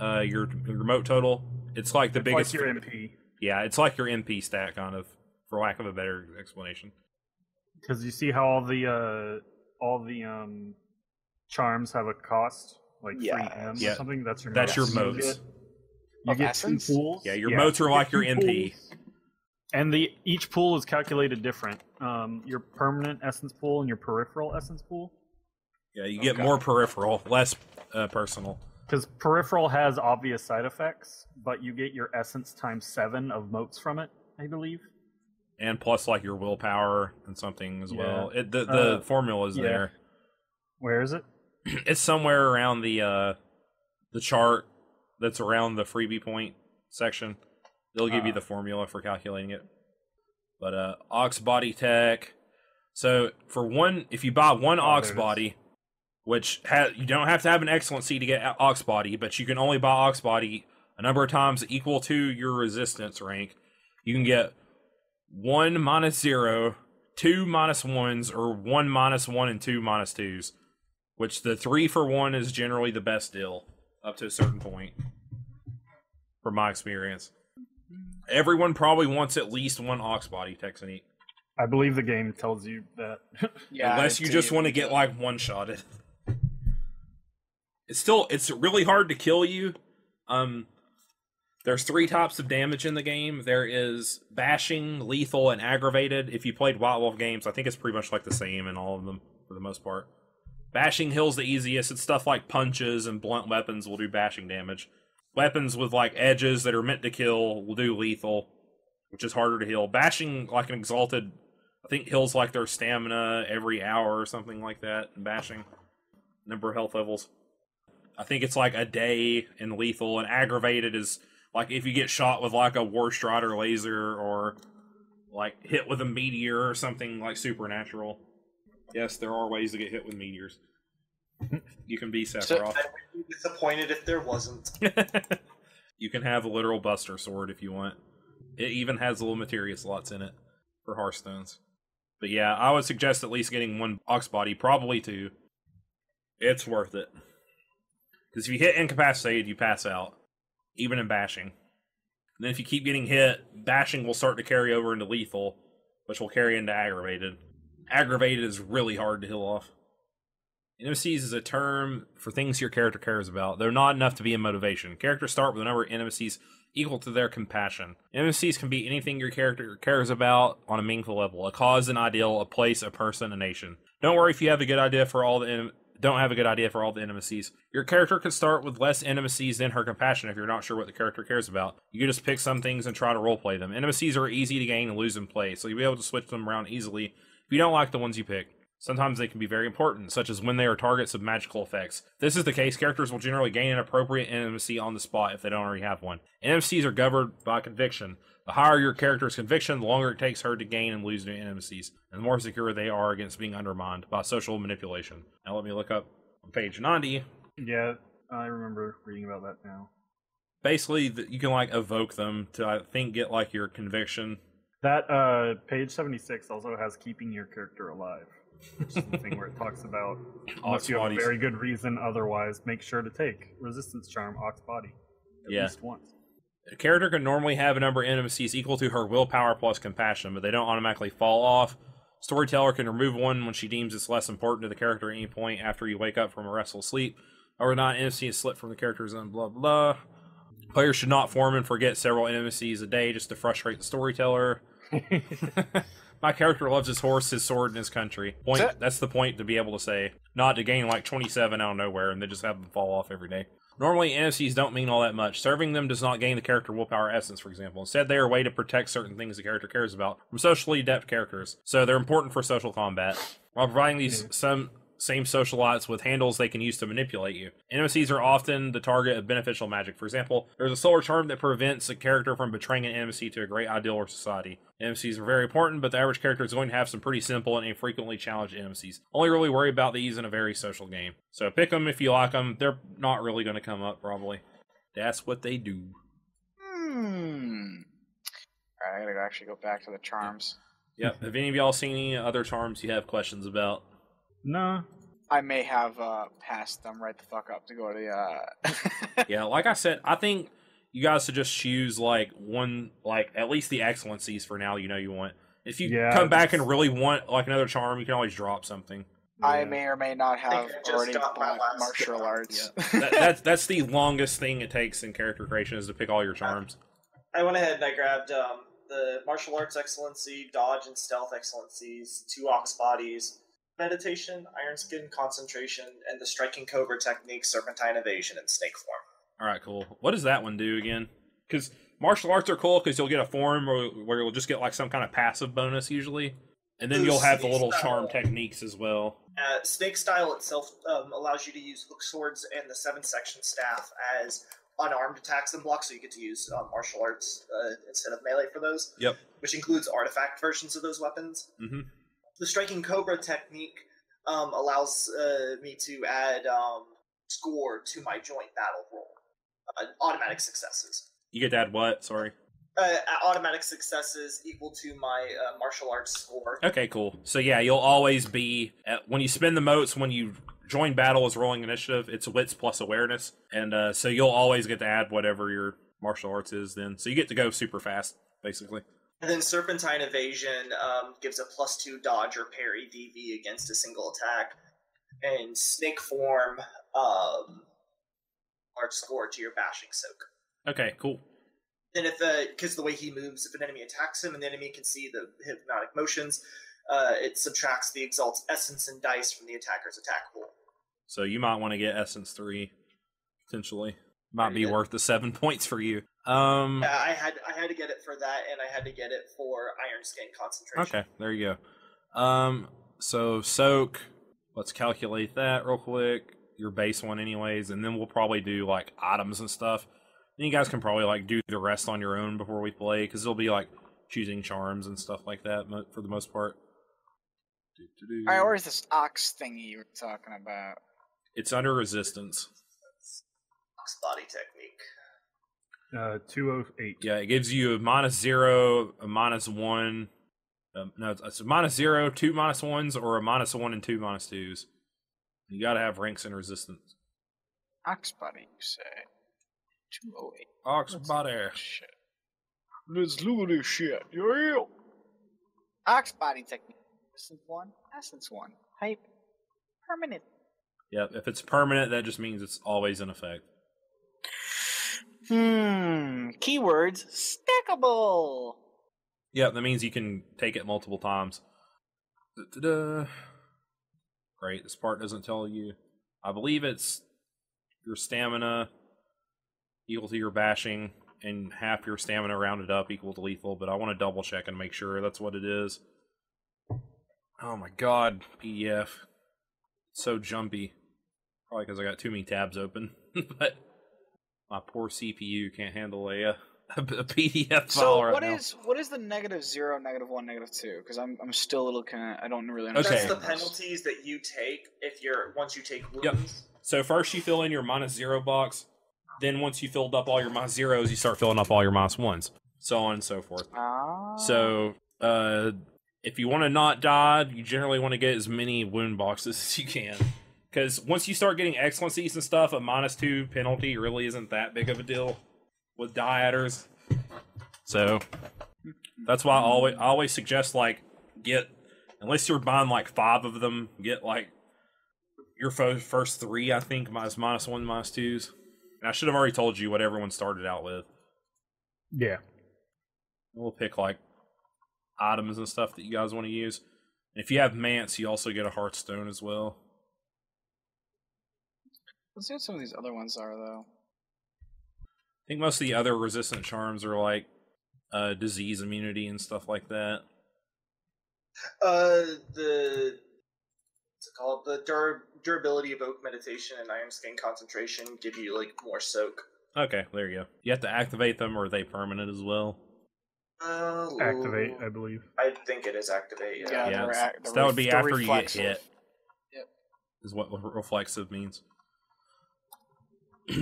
uh, your your mote total. It's like the It's biggest. like your MP. yeah, it's like your MP stat, kind of, for lack of a better explanation. Because you see how all the uh, all the um, charms have a cost, like Yeah. three M Yeah. or something. That's your That's your motes. You get- You get two pools. Yeah, your motes are you like your two MP. And the each pool is calculated different. Um, your permanent essence pool and your peripheral essence pool. Yeah, you get Okay. more peripheral, less uh, personal. Because peripheral has obvious side effects, but you get your essence times seven of motes from it, I believe. And plus, like your willpower and something as Yeah. well. It, the the Uh, formula is yeah. there. Where is it? <clears throat> it's somewhere around the uh the chart that's around the freebie point section. They'll give you Ah. the formula for calculating it. But uh Ox Body Tech. So for one if you buy one Oh, Ox there it is. Body, which ha- you don't have to have an excellency to get Ox Body, but you can only buy Ox Body a number of times equal to your resistance rank. You can get one minus zero, two minus ones, or one minus one and two minus twos. which the three for one is generally the best deal up to a certain point, from my experience. Everyone probably wants at least one ox body technique, I believe the game tells you that. <laughs> Yeah, unless you just want to get like one shotted. It's still it's really hard to kill you. Um, there's three types of damage in the game. There is bashing, lethal, and aggravated. If you played White Wolf games, I think it's pretty much like the same in all of them for the most part. Bashing heals the easiest. It's stuff like punches and blunt weapons will do bashing damage. Weapons with like edges that are meant to kill will do lethal, which is harder to heal. Bashing like an exalted, I think heals like their stamina every hour or something like that. And bashing number of health levels. I think it's like a day in lethal, and aggravated is like if you get shot with like a War Strider laser or like hit with a meteor or something like supernatural. Yes, there are ways to get hit with meteors. <laughs> You can be Sephiroth. I would be disappointed if there wasn't. <laughs> you can have a literal Buster Sword if you want. It even has little materia slots in it for Hearthstones. But yeah, I would suggest at least getting one Ox Body, probably two. It's worth it. Because if you hit incapacitated, you pass out, even in bashing. And then if you keep getting hit, bashing will start to carry over into lethal, which will carry into aggravated. Aggravated is really hard to heal off. Intimacies is a term for things your character cares about. They're not enough to be a motivation. Characters start with a number of intimacies equal to their compassion. Intimacies can be anything your character cares about on a meaningful level a cause, an ideal, a place, a person, a nation. Don't worry if you have a good idea for all the. En- don't have a good idea for all the intimacies. Your character can start with less intimacies than her compassion if you're not sure what the character cares about. You can just pick some things and try to roleplay them. Intimacies are easy to gain and lose in play, so you'll be able to switch them around easily if you don't like the ones you pick. Sometimes they can be very important, such as when they are targets of magical effects. If this is the case, characters will generally gain an appropriate intimacy on the spot if they don't already have one. Intimacies are governed by conviction. The higher your character's conviction, the longer it takes her to gain and lose new intimacies, and the more secure they are against being undermined by social manipulation. Now let me look up on page 90. yeah, I remember reading about that now. Basically, you can like evoke them to, I think, get like your conviction. That uh, page seventy six also has keeping your character alive. Which is the thing where it talks about <laughs> unless you have a very good reason otherwise, make sure to take resistance charm ox body at Yeah. least once. A character can normally have a number of intimacies equal to her willpower plus compassion, but they don't automatically fall off. Storyteller can remove one when she deems it's less important to the character at any point after you wake up from a restful sleep, or not intimacy is slipped from the character's own blah blah. Players should not form and forget several intimacies a day just to frustrate the storyteller. <laughs> <laughs> My character loves his horse, his sword, and his country. Point. that- That's the point to be able to say, not to gain like 27 out of nowhere and then just have them fall off every day. Normally, intimacies don't mean all that much. Serving them does not gain the character willpower essence, for example. Instead, they are a way to protect certain things the character cares about from socially adept characters. So they're important for social combat. While providing these mm-hmm. some same socialites with handles they can use to manipulate you. Intimacies are often the target of beneficial magic. For example, there's a solar charm that prevents a character from betraying an intimacy to a great ideal or society. Intimacies are very important, but the average character is going to have some pretty simple and infrequently challenged intimacies. Only really worry about these in a very social game. So pick them if you like them. They're not really going to come up, probably. That's what they do. Hmm. Alright, I gotta actually go back to the charms. Yep. have any of y'all seen any other charms you have questions about? No, I may have uh, passed them right the fuck up to go to the. Uh... <laughs> yeah, like I said, I think you guys should just choose like one, like at least the excellencies for now. You know you want. If you Yeah, come back and really want like another charm, you can always drop something. I Yeah. may or may not have I just already got bought martial one. arts. <laughs> that, that's that's the longest thing it takes in character creation is to pick all your charms. I went ahead and I grabbed um, the martial arts excellency, dodge and stealth excellencies, two ox bodies, meditation, iron skin concentration, and the striking cobra technique, serpentine evasion, and snake form. All right, cool. What does that one do again? Because martial arts are cool because you'll get a form where, where you'll just get like some kind of passive bonus usually, and then you'll have the little style. charm techniques as well. Uh, snake style itself um, allows you to use hook swords and the seven section staff as unarmed attacks and blocks, so you get to use uh, martial arts uh, instead of melee for those. Yep. Which includes artifact versions of those weapons. hmm the striking cobra technique um, allows uh, me to add um, score to my join battle roll uh, automatic successes You get to add what? Sorry. uh, automatic successes equal to my uh, martial arts score Okay, cool. So yeah, you'll always be at, when you spend the motes when you join battle is rolling initiative. It's wits plus awareness, and uh, so you'll always get to add whatever your martial arts is. Then, so you get to go super fast, basically. And then Serpentine Evasion um, gives a plus two dodge or parry DV against a single attack. And Snake Form, um, large score to your bashing soak. Okay, cool. Then if the because the way he moves, if an enemy attacks him and the enemy can see the hypnotic motions, uh, it subtracts the exalt's essence and dice from the attacker's attack pool. So you might want to get essence three, potentially. Might Pretty be good. worth the seven <laughs> points for you. Um. Yeah, I had I had to get it for that, and I had to get it for Iron Skin concentration. Okay, there you go. Um, so soak. Let's calculate that real quick. Your base one, anyways, and then we'll probably do like items and stuff. Then you guys can probably like do the rest on your own before we play, because it'll be like choosing charms and stuff like that for the most part. Do-do-do. Alright, where's this ox thingy you were talking about? It's under resistance. Ox body technique. Uh, two oh eight. Yeah, it gives you a minus zero, a minus one. Um, no, it's- it's a minus zero, two minus ones, or a minus one and two minus twos. You got to have ranks and resistance. Ox body, you say? 208. Ox body. Shit. Let's look at this shit. Yeah. Ox body technique. Essence 1, Essence 1. Hype. Permanent. Yep, if it's permanent, that just means it's always in effect. Hmm. Keywords stackable. Yep, that means you can take it multiple times. Da-da-da. Great, this part doesn't tell you. I believe it's your stamina equal to your bashing, and half your stamina rounded up equal to lethal, but I want to double check and make sure that's what it is. Oh my god, PDF. so jumpy. Probably because I got too many tabs open. <laughs> but my poor CPU can't handle a, uh, <laughs> a, PDF file So right what now. is what is the negative zero, negative one, negative two? Because I'm I'm still a little kind of I don't really Okay. understand. That's the penalties that you take if you're once you take wounds. Yep. So first you fill in your minus zero box. Then once you filled up all your minus zeros, you start filling up all your minus ones. So on and so forth. Ah. So uh, if you want to not die, you generally want to get as many wound boxes as you can. Because once you start getting excellencies and stuff, a minus two penalty really isn't that big of a deal with die adders. So that's why I always, I always suggest like get unless you're buying like five of them, get like your first three. I think minus minus one, minus twos. And I should have already told you what everyone started out with. Yeah. We'll pick like items and stuff that you guys want to use. And if you have Manse, you also get a Hearthstone as well. Let's see what some of these other ones are though. I think most of the other resistant charms are like uh, disease immunity and stuff like that. Uh, the what's it called? The dur- durability of oak meditation and iron skin concentration give you like more soak. Okay, there you go. You have to activate them, or are they permanent as well? Uh, Activate, I believe. I think it is activate. Yeah. Yeah, yeah, the it's- re- the so that would be the after you get hit. Yep. Is what re- reflexive means. <clears throat>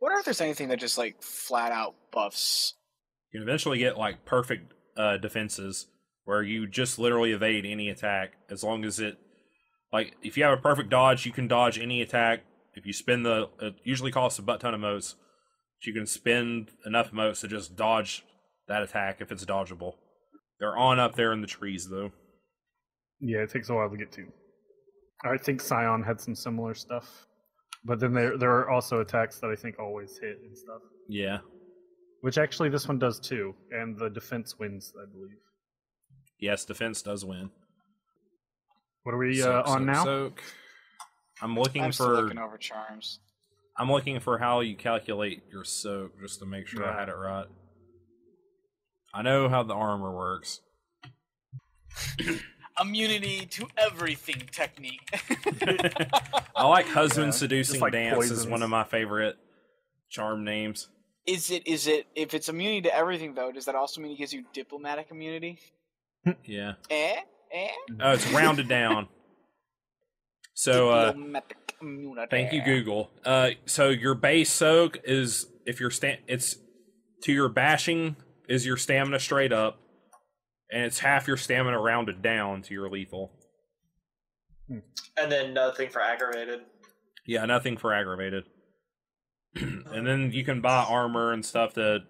Wonder if there's anything that just like flat out buffs. You can eventually get like perfect uh, defenses where you just literally evade any attack as long as it like if you have a perfect dodge, you can dodge any attack. If you spend the it usually costs a butt ton of motes, but you can spend enough motes to just dodge that attack if it's dodgeable. They're on up there in the trees though. Yeah, it takes a while to get to. I think Scion had some similar stuff. But then there there are also attacks that I think always hit and stuff. Yeah. Which actually this one does too, and the defense wins, I believe. Yes, defense does win. What are we Soak, uh, on soak, now? soak. I'm looking I'm still for looking over charms. I'm looking for how you calculate your soak just to make sure I had it right. I know how the armor works. <clears throat> Immunity to everything technique. <laughs> I like husband Yeah, seducing like dance is one of my favorite charm names. is it is it if it's immunity to everything though? Does that also mean it gives you diplomatic immunity? Yeah. Eh? Eh? Oh, it's rounded down. So uh diplomatic immunity. thank you Google. Uh so your base soak is if your sta- it's to your bashing is your stamina straight up and it's half your stamina rounded down to your lethal. and then nothing for aggravated. Yeah, nothing for aggravated. <clears throat> and then you can buy armor and stuff to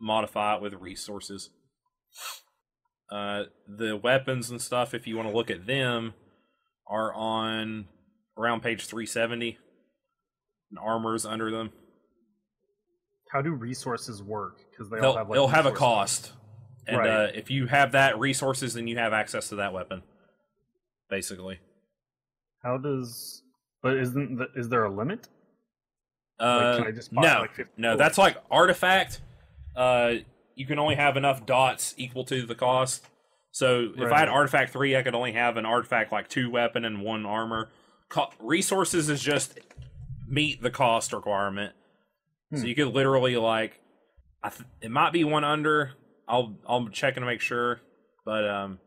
modify it with resources. Uh, the weapons and stuff, if you want to look at them, are on around page 370. And armor's under them. How do resources work? Because they They'll, all have like they'll have a resource cost. And Right. uh, if you have that resources, then you have access to that weapon. Basically. How does? But isn't the, is there a limit? Uh, can I just buy, no, like, 50 no, that's like artifact. Uh, you can only have enough dots equal to the cost. So if I had artifact three, I could only have an artifact like two weapon and one armor. Co- resources is just meet the cost requirement. So Hmm. you could literally like, I th- it might be one under. I'll I'll check and make sure, but um,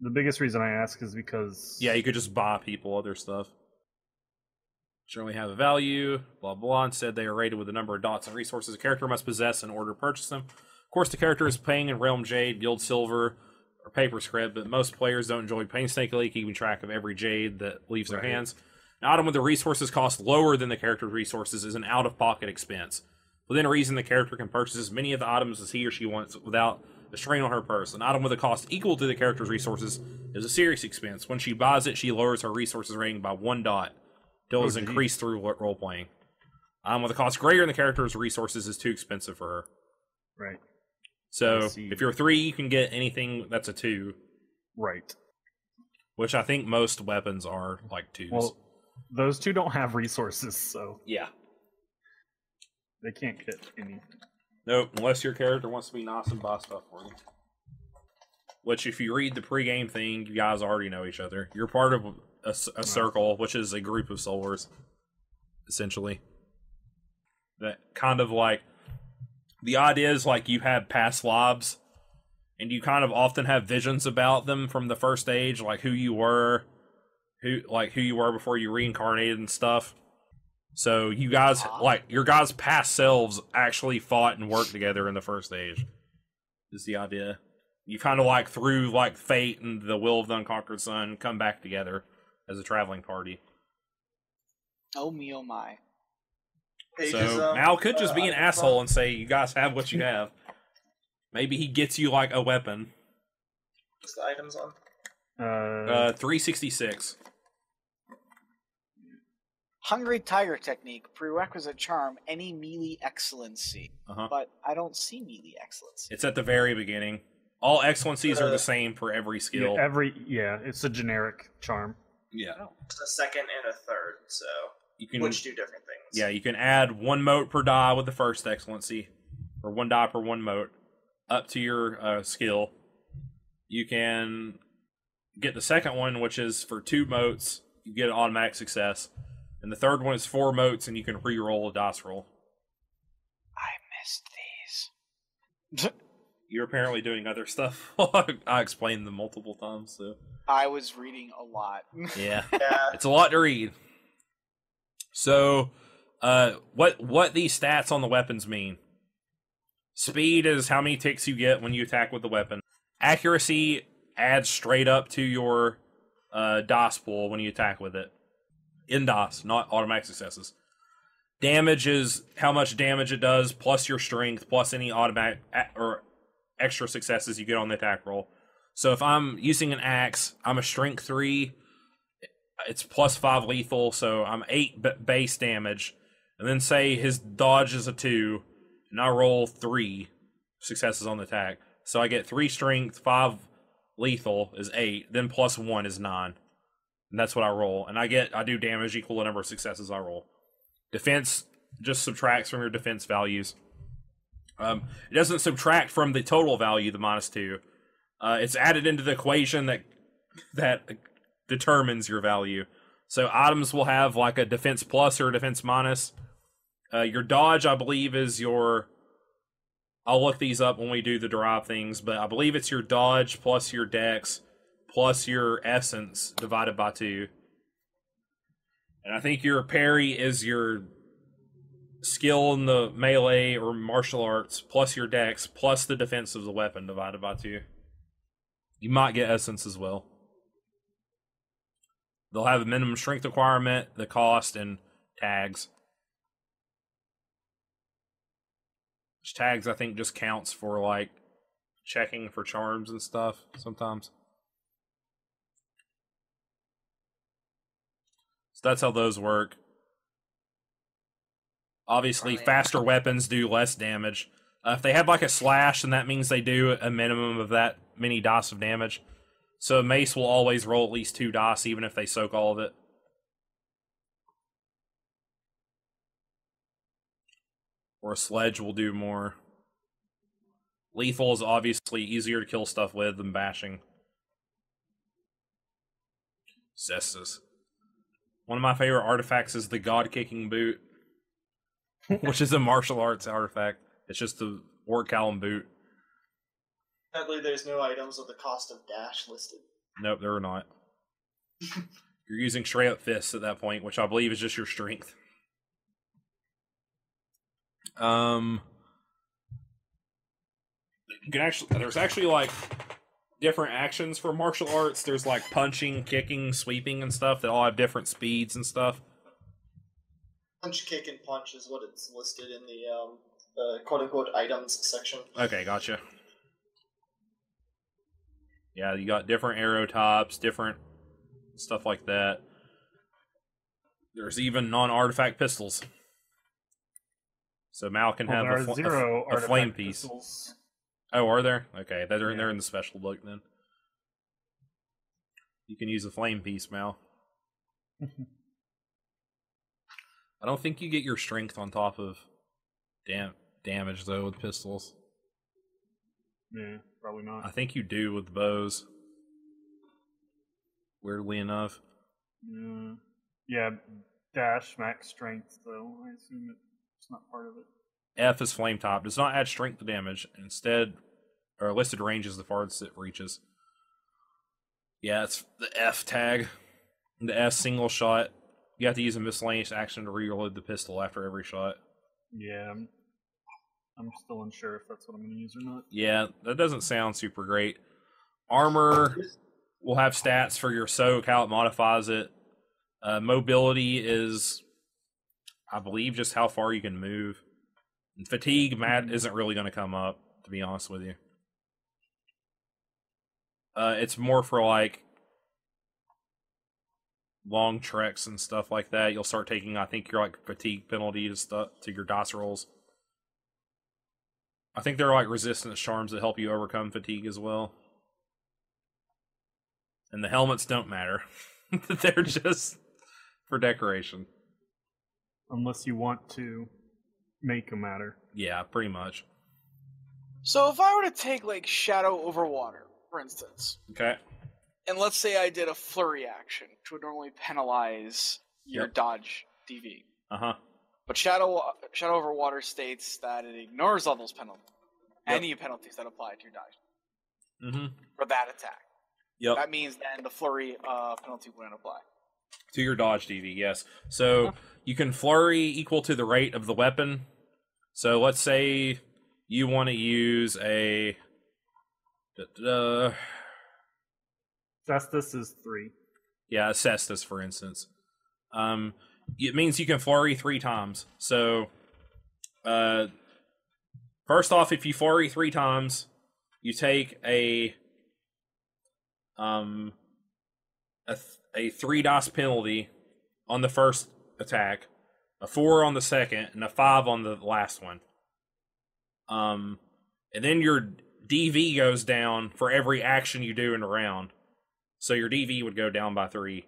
The biggest reason I ask is because yeah, you could just buy people other stuff. Generally have a value, blah blah. And said they are rated with the number of dots and resources a character must possess in order to purchase them. Of course, the character is paying in Realm Jade, Guild Silver, or Paper Script, but most players don't enjoy painstakingly keeping track of every jade that leaves their Right. hands. An item with the resources cost lower than the character's resources is an out of pocket expense. Within a reason, the character can purchase as many of the items as he or she wants without a strain on her purse. An item with a cost equal to the character's resources is a serious expense. When she buys it, she lowers her resources rating by one dot till Oh, it's gee. increased through role playing. Um, with a cost greater than the character's resources is too expensive for her. right, So if you're three, you can get anything that's a two, right. which I think most weapons are like twos. Well, those two don't have resources, so yeah. They can't get any. Nope, unless your character wants to be nice and buy stuff for you. Which, if you read the pregame thing, you guys already know each other. You're part of a, a circle, which is a group of souls, essentially. That kind of like the idea is like you have past lives, and you kind of often have visions about them from the first age, like who you were, who like who you were before you reincarnated and stuff. So you guys Huh? like your guys' past selves actually fought and worked together in the first age. Is the idea. You kind of like through like fate and the will of the unconquered sun come back together as a traveling party. Oh me, oh my. Pages, so um, Mal could just be uh, an asshole and say, "You guys have what you <laughs> have." Maybe he gets you like a weapon. What's the items on? Uh, Uh, three sixty six. Hungry Tiger Technique, prerequisite charm, any melee excellency. Uh huh. But I don't see melee excellency. It's at the very beginning. All excellencies are Uh, the same for every yeah, skill. every yeah, it's a generic charm. yeah, A second and a third, so you can. which do different things. Yeah, you can add one mote per die with the first excellency, or one die per one mote, up to your uh, skill. You can get the second one, which is for two motes, you get an automatic success, and the third one is four motes, and you can re-roll a dice roll. I missed these. <laughs> You're apparently doing other stuff. <laughs> I explained them multiple times, so I was reading a lot. <laughs> yeah. Yeah. it's a lot to read. So, uh, what what these stats on the weapons mean? Speed is how many ticks you get when you attack with the weapon. Accuracy adds straight up to your uh, dice pool when you attack with it. In dice, not automatic successes. Damage is how much damage it does, plus your strength, plus any automatic or extra successes you get on the attack roll. So if I'm using an axe, I'm a strength three it's plus five lethal, so I'm eight b- base damage. And then say his dodge is a two, and I roll three successes on the attack. So I get three strength, five lethal is eight, then plus one is nine. And that's what I roll. And I get I do damage equal to number of successes I roll. Defense just subtracts from your defense values. Um, it doesn't subtract from the total value, the minus two. Uh, it's added into the equation that that determines your value. So items will have like a defense plus or a defense minus. Uh, your dodge, I believe, is your. I'll look these up when we do the derive things, but I believe it's your dodge plus your dex plus your essence divided by two. And I think your parry is your skill in the melee or martial arts plus your dex plus the defense of the weapon divided by two. You might get essence as well. they'll have a minimum strength requirement, the cost, and tags. Which tags I think just counts for like checking for charms and stuff sometimes. So that's how those work. Obviously, Right. faster weapons do less damage. Uh, if they have like a slash, then that means they do a minimum of that many dice of damage. So a mace will always roll at least two dice, even if they soak all of it. Or a sledge will do more. Lethal is obviously easier to kill stuff with than bashing. Cestus. One of my favorite artifacts is the God Kicking Boot, which is a martial arts artifact. It's just the Orichalcum boot. Sadly, there's no items with the cost of dash listed. Nope, there are not. <laughs> You're using straight up fists at that point, which I believe is just your strength. Um, you can actually there's actually like different actions for martial arts. There's like punching, kicking, sweeping, and stuff that all have different speeds and stuff. Punch, kick, and punch is what it's listed in the um, uh, quote unquote items section. Okay, gotcha. Yeah, you got different arrow tops, different stuff like that. There's even non-artifact pistols. So Mal can Well, have there a, are fl- a zero flame artifact piece. pistols. Oh, are there? Okay, they're in Yeah. there in the special book then. You can use a flame piece, Mal. <laughs> I don't think you get your strength on top of dam- damage though with pistols. Yeah, probably not. I think you do with bows. Weirdly enough. Yeah, yeah, dash max strength though. I assume it's not part of it. F is flame top. Does not add strength to damage. Instead, or listed range is the farthest it reaches. Yeah, it's the F tag. The S single shot. You have to use a miscellaneous action to reload the pistol after every shot. Yeah, I'm, I'm still unsure if that's what I'm going to use or not. Yeah, that doesn't sound super great. Armor will have stats for your soak, how it modifies it. Uh, mobility is, I believe, just how far you can move. And fatigue, Matt, isn't really going to come up, to be honest with you. Uh, it's more for like long treks and stuff like that. You'll start taking, I think, your like fatigue penalty to stuff to your dice rolls. I think there are like resistance charms that help you overcome fatigue as well. And the helmets don't matter. <laughs> They're just for decoration. Unless you want to make a matter. Yeah, pretty much. So if I were to take like Shadow over Water, for instance, Okay. and let's say I did a flurry action, which would normally penalize your Yep. dodge DV, Uh huh. but Shadow Shadow over Water states that it ignores all those penalties, Yep. any penalties that apply to your dodge Mm-hmm. for that attack. Yep. That means then the flurry uh, penalty wouldn't apply. To your dodge DV, yes. So you can flurry equal to the rate of the weapon. So let's say you want to use a. Uh, Cestus is three. yeah, a cestus, for instance. Um, it means you can flurry three times. So, uh, first off, if you flurry three times, you take a um a, th- a three dice penalty on the first attack, a four on the second, and a five on the last one. Um, and then your DV goes down for every action you do in a round. So your DV would go down by three.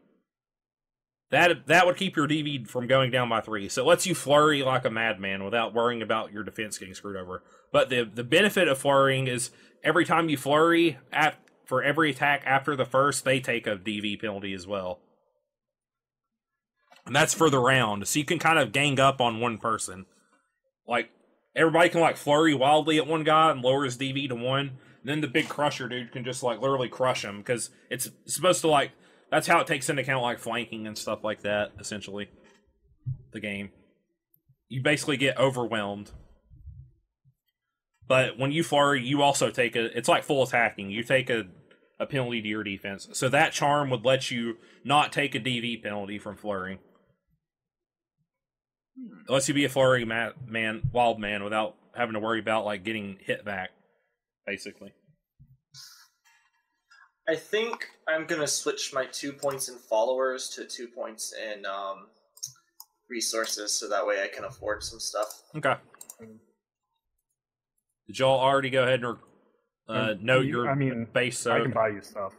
That that would keep your DV from going down by three. So it lets you flurry like a madman without worrying about your defense getting screwed over. But the the benefit of flurrying is every time you flurry at for every attack after the first, they take a DV penalty as well. And that's for the round. So you can kind of gang up on one person. Like everybody can like flurry wildly at one guy and lower his DV to one. Then the big crusher dude can just like literally crush him because it's supposed to like that's how it takes into account like flanking and stuff like that. Essentially, the game you basically get overwhelmed. But when you flurry, you also take a. It's like full attacking. You take a a penalty to your defense. So that charm would let you not take a DV penalty from flurry. It lets you be a flurry ma- man, wild man, without having to worry about like getting hit back, basically. I think I'm gonna switch my two points in followers to two points in um, resources, so that way I can afford some stuff. Okay. Did y'all already go ahead and uh, note you- your I mean, base I can buy you stuff.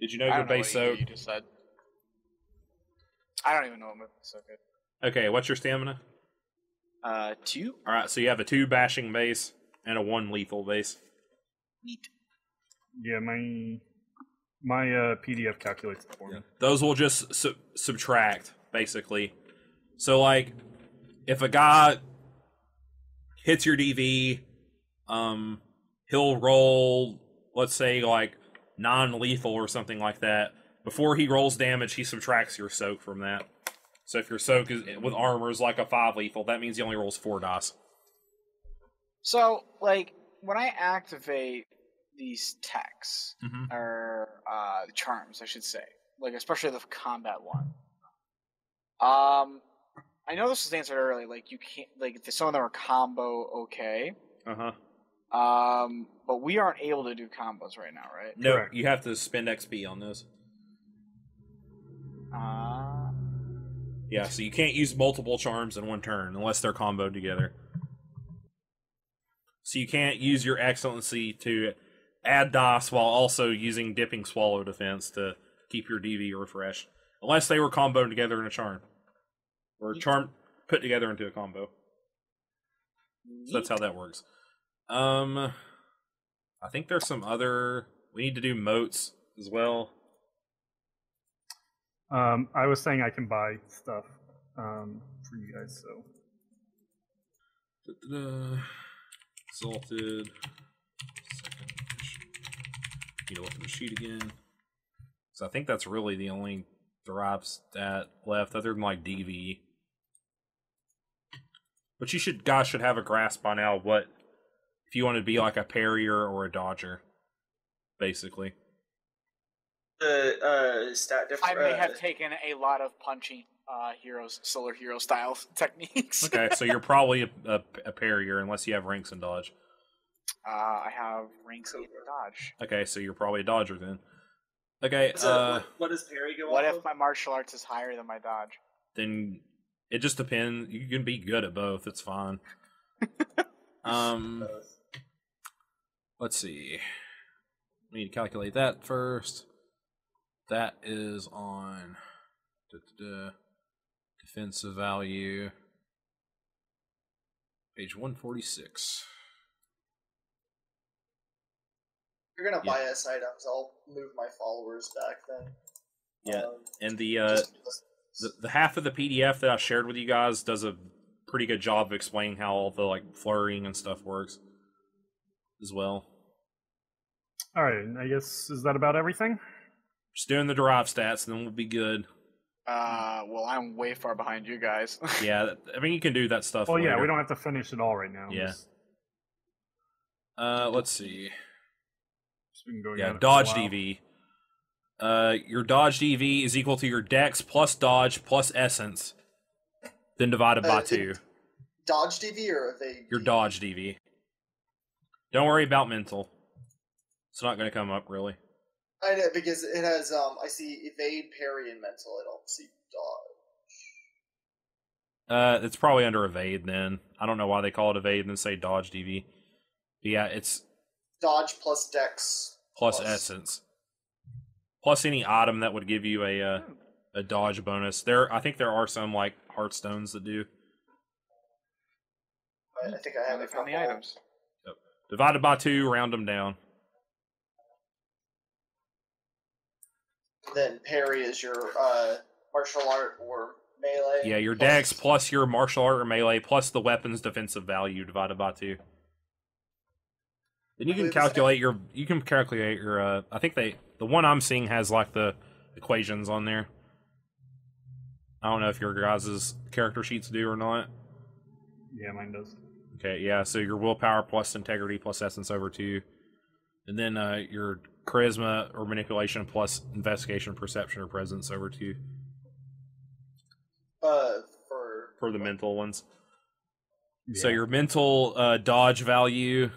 Did you know I your don't know base what you, soak? you just said. I don't even know what my so good. Okay, what's your stamina? Uh, two. All right, so you have a two bashing base and a one lethal base. Neat. Yeah, my my uh, PDF calculates it for me. Those will just su- subtract basically. So like, if a guy hits your DV, um, he'll roll, let's say like non-lethal or something like that. Before he rolls damage, he subtracts your soak from that. So if your soak is with armor is like a five lethal, that means he only rolls four dice. So, like, when I activate these techs Mhm. or uh, charms, I should say, like especially the combat one. Um, I know this was answered earlier. Like, you can't like some of them are combo okay. Uh huh. Um, but we aren't able to do combos right now, right? No, Correct. you have to spend XP on those. Uh, Yeah, so you can't use multiple charms in one turn unless they're comboed together. So you can't use your excellency to add DOS while also using dipping swallow defense to keep your DV refreshed. Unless they were comboed together in a charm. Or a charm put together into a combo. So that's how that works. Um I think there's some other we need to do motes as well. Um, I was saying I can buy stuff um, for you guys, so Da-da-da. Exalted. Second. Need to look at the sheet again. So I think that's really the only drops that left, other than like DV. But you should, guys, should have a grasp by now what if you want to be like a parrier or a dodger, basically. The uh, stat I difference. may have taken a lot of punching uh, heroes, solar hero style <laughs> techniques. Okay, so you're <laughs> probably a, a, a parrier unless you have ranks in dodge. Uh, I have ranks in dodge. Okay, so you're probably a dodger then. Okay, What's uh, what, what does parry go What off if of? my martial arts is higher than my dodge? then it just depends. You can be good at both. It's fine. <laughs> um, let's see. We need to calculate that first. That is on da-da-da, defensive value, page one forty six. You're gonna Yeah. buy us items, I'll move my followers back then. Yeah, Um, and the uh, the, the half of the PDF that I shared with you guys does a pretty good job of explaining how all the like flurrying and stuff works as well. all right. I guess is that about everything? Just doing the derive stats, and then we'll be good. Uh, well, I'm way far behind you guys. <laughs> Yeah, that- I mean you can do that stuff. Well, yeah, we don't have to finish it all right now. Yeah. Just- Uh, let's see. just been going Yeah, at it for a dodge. DV. Uh, your dodge DV is equal to your Dex plus dodge plus essence, then divided by Uh, it- two. dodge DV or evade? Your dodge DV. Don't worry about mental. It's not going to come up really. I know because it has um. I see evade, parry, and mental. I don't see dodge. Uh, it's probably under evade then. I don't know why they call it evade and then say dodge DV. But yeah, it's Dodge plus dex. plus, Plus. essence, plus any item that would give you a uh, a dodge bonus. There, I think there are some like Hearthstones that do. I, I think I have I a found the couple. items. Divided by two, round them down. Then parry is your uh martial art or melee. Yeah, your plus- dex plus your martial art or melee plus the weapon's defensive value divided by two. Then you can calculate your. You can calculate your. Uh, I think they. The one I'm seeing has like the equations on there. I don't know if your guys' character sheets do or not. Yeah, mine does. Okay, yeah. So your willpower plus integrity plus essence over two. and then uh, your charisma or manipulation plus investigation, perception, or presence over two Uh, for for the mental ones. So your mental uh, dodge value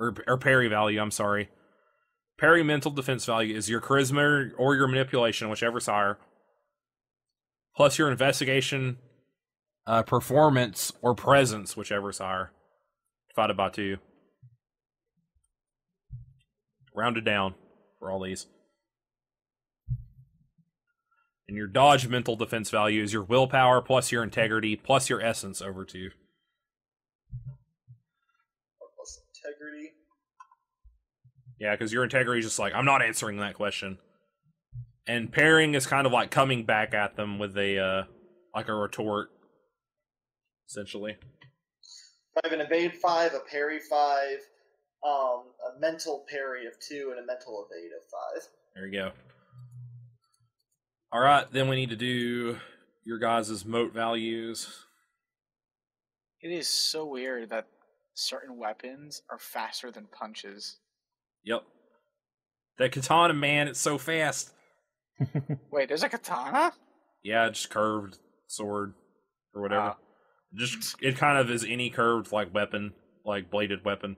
or or parry value, I'm sorry. Parry mental defense value is your charisma or your manipulation, whichever's higher, plus your investigation, uh, performance, or presence, whichever's higher, divided by two. Rounded down for all these. And your dodge mental defense value is your willpower plus your integrity plus your essence over two. plus integrity. Yeah, because your integrity is just like, I'm not answering that question. And pairing is kind of like coming back at them with a, uh, like a retort, essentially. I have an evade five, a parry five, um, a mental parry of two, and a mental evade of five. There you go. All right, then we need to do your guys' mote values. It is so weird that certain weapons are faster than punches. Yep. The katana, man, it's so fast. Wait, there's a katana? Yeah, just curved sword or whatever. Ah. Just it kind of is any curved like weapon, like bladed weapon.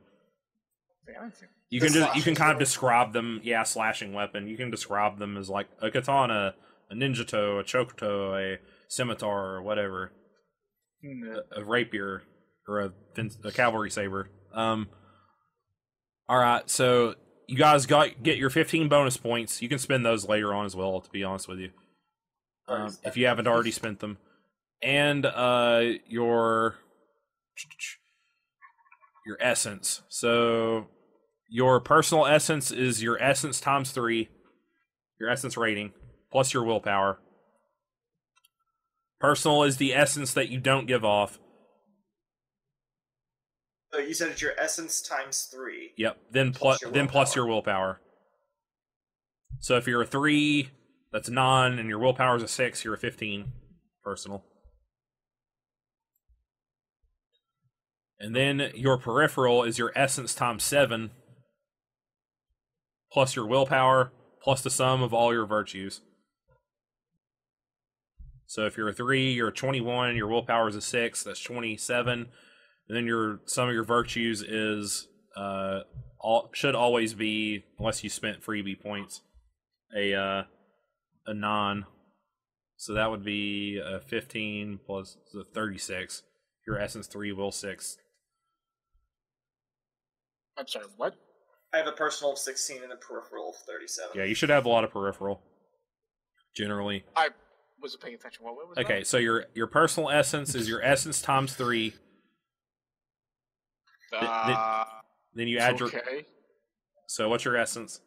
You can just you can kind of describe them, yeah, slashing weapon. You can describe them as like a katana, a ninja toe, a chokuto, a scimitar, or whatever, Hmm, a, a rapier or a, a cavalry saber. Um. All right, so you guys got get your 15 bonus points. You can spend those later on as well. To be honest with you, um, if you haven't already spent them, and uh, your your essence. So your personal essence is your essence times three, your essence rating plus your willpower. Personal is the essence that you don't give off. So you said it's your essence times three. Yep. Then Plus plus your then plus willpower. your willpower. So if you're a three, that's a nine, and your willpower is a six, you're a fifteen. Personal. And then your peripheral is your essence times seven, plus your willpower, plus the sum of all your virtues. So if you're a three, you're a twenty-one. Your willpower is a six. That's twenty-seven. And then your sum of your virtues is uh all should always be unless you spent freebie points a uh a non. So that would be a fifteen plus the thirty-six. Your essence three, will six. I'm sorry, what? I have a personal of sixteen and a peripheral of thirty-seven. Yeah, you should have a lot of peripheral. Generally. I wasn't paying attention. What, what was Okay, so your your personal essence is your essence times three. that? Uh, Then you add your okay. so what's your essence?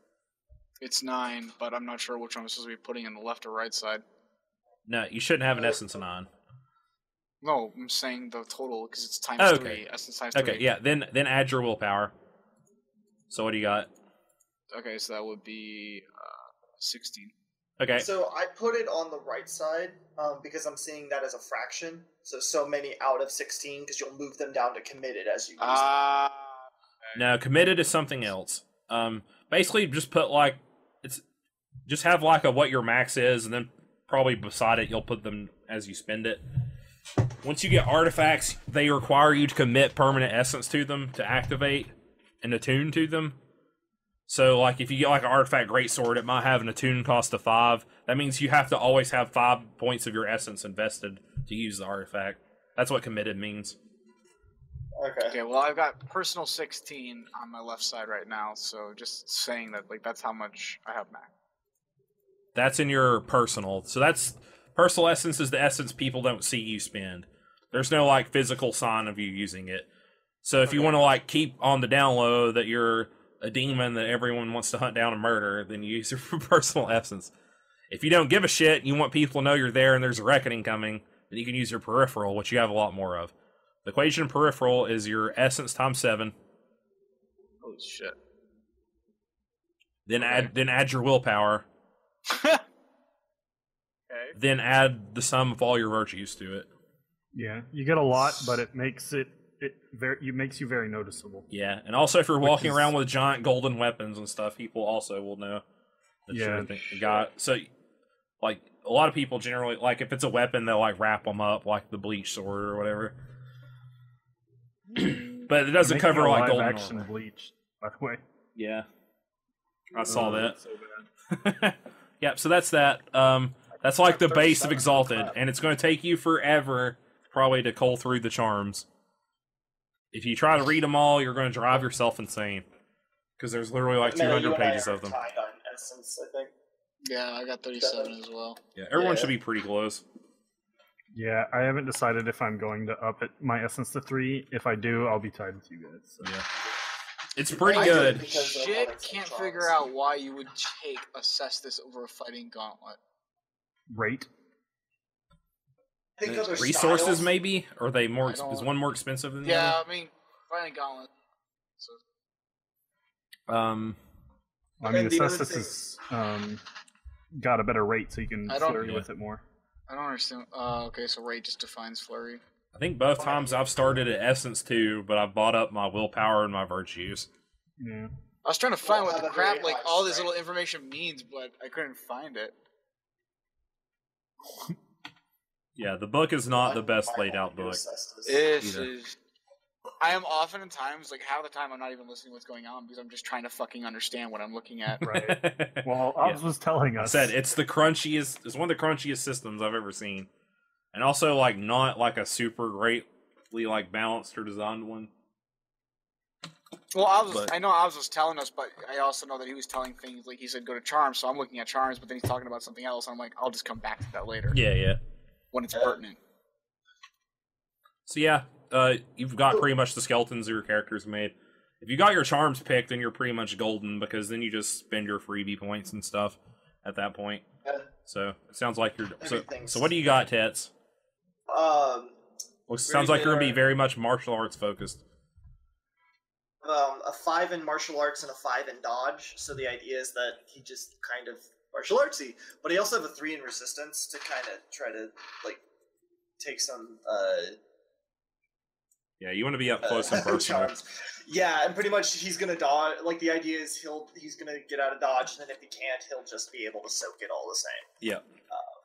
It's nine, but I'm not sure which one I'm supposed to be putting in the left or right side. No, you shouldn't have an essence of nine. No, I'm saying the total because it's times Oh, okay. three. Essence times Okay, three. yeah. Then then add your willpower. So what do you got? Okay, so that would be uh, 16. Okay. So I put it on the right side um, because I'm seeing that as a fraction. So so many out of sixteen because you'll move them down to committed as you use them. Ah. No, committed is something else. Um, basically, just put like it's just have like a what your max is, and then probably beside it you'll put them as you spend it. Once you get artifacts, they require you to commit permanent essence to them to activate and attune to them. So, like, if you get like an artifact greatsword, it might have an attune cost of five. That means you have to always have five points of your essence invested to use the artifact. That's what committed means. okay. Okay, well, I've got personal 16 on my left side right now, so just saying that, like, that's how much I have max. That's in your personal. So that's personal essence is the essence people don't see you spend. There's no like physical sign of you using it. So if you want to like keep on the down low that you're a demon that everyone wants to hunt down and murder, then you use your <laughs> personal essence. If you don't give a shit, you want people to know you're there and there's a reckoning coming, then you can use your peripheral, which you have a lot more of. The equation peripheral is your essence times seven. Holy shit. Then Okay. add then add your willpower. <laughs> okay. Then add the sum of all your virtues to it. Yeah, you get a lot, but it makes it it very it makes you very noticeable. Yeah, and also if you're walking is- around with giant golden weapons and stuff, people also will know that Yeah, you're the the guy. So, like a lot of people generally like if it's a weapon, they'll like wrap them up like the bleach sword or whatever. <clears throat> but it doesn't cover like golden action armor. bleach. By the way, Yeah, I saw Oh, that. so <laughs> yep. So that's that. Um, that's like the base of Exalted, and it's going to take you forever, probably, to cull through the charms. If you try to read them all, you're going to drive yourself insane because there's literally like Mel, you 200 and I pages are of them. tied on Essence, I think. Yeah, I got 37 as well. Yeah, everyone Yeah. should be pretty close. Yeah, I haven't decided if I'm going to up it, my essence to three. If I do, I'll be tied with you guys. So. Yeah, it's pretty I good. because Shit, can't figure out why you would take a Cestus over a fighting gauntlet. Rate. I think other Resources, styles- maybe, or are they more? Ex- is one more expensive than the Yeah, I mean, fighting gauntlet. So other? Um, I mean, And the the other Cestus thing- is um, got a better rate, so you can I don't- flurry Yeah. with it more. I don't understand. Uh, okay, so rate just defines flurry. I think both times I've started at Essence too, but I've bought up my willpower and my virtues. Yeah. I was trying to find Well, what the have a very crap, like high all this strength. little information means, but I couldn't find it. <laughs> Yeah, the book is not the best laid out book. Cestus. This I am often in times like half the time I'm not even listening to what's going on because I'm just trying to fucking understand what I'm looking at. Right. <laughs> Well, Yeah. Oz was telling I us. said it's the crunchiest. It's one of the crunchiest systems I've ever seen, and also like not like a super greatly like balanced or designed one. Well, I was But- I know I was just telling us, but I also know that he was telling things like he said go to Charms, so I'm looking at Charms, but then he's talking about something else. I'm like, I'll just come back to that later Yeah, yeah. When it's pertinent. So yeah, uh, you've got pretty much the skeletons of your characters made. If you got your charms picked, then you're pretty much golden because then you just spend your freebie points and stuff at that point. Yeah. So it sounds like you're. So, so what do you got, Tets? Um, Well, sounds like you're gonna be very much martial arts focused. um, a five in martial arts and a five in dodge. So the idea is that he just kind of martial artsy, but he also have a three in resistance to kind of try to like take some uh, Yeah, you want to be up uh, close and <laughs> personal. charms. Yeah, and pretty much he's gonna dodge. Like the idea is he'll he's gonna get out of dodge, and then if he can't, he'll just be able to soak it all the same. Yeah.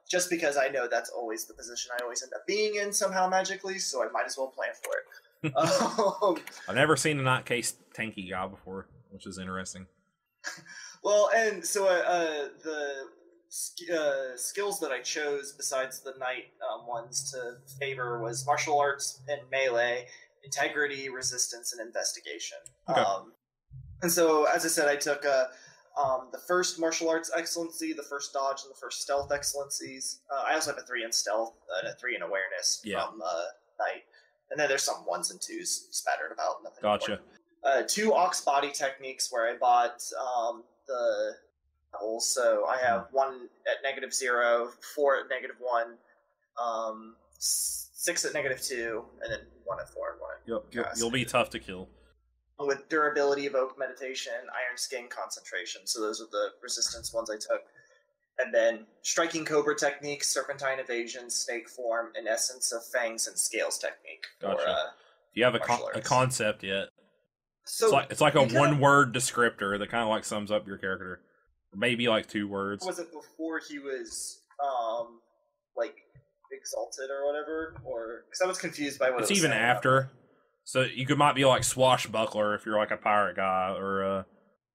Just because I know that's always the position I always end up being in somehow magically, so I might as well plan for it. <laughs> um, I've never seen a nutcase tanky guy before, which is interesting. <laughs> Well, and so uh, uh, the uh, skills that I chose besides the knight um, ones to favor was martial arts and melee, integrity, resistance, and investigation. Okay. Um, and so, as I said, I took uh, um, the first martial arts excellency, the first dodge, and the first stealth excellencies. Uh, I also have a three in stealth and a three in awareness Yeah. from uh, knight. And then there's some ones and twos spattered about. Nothing Gotcha. important uh, two ox body techniques where I bought um, the also I have one at negative zero, four at negative one, um, six at negative two, and then one at four and one at Yep. You'll, you'll be tough to kill. with durability, of oak meditation, iron skin, concentration. So those are the resistance ones I took. And then striking cobra technique, serpentine evasion, snake form, and essence of fangs and scales technique. for, Gotcha. uh, Do you have a, con- a concept yet? So it's like it's like a one word descriptor that kind of like sums up your character, maybe like two words. was it before he was um like exalted or whatever or because i was confused by what It's it was even after, so you could might be like swashbuckler if you're like a pirate guy, or uh,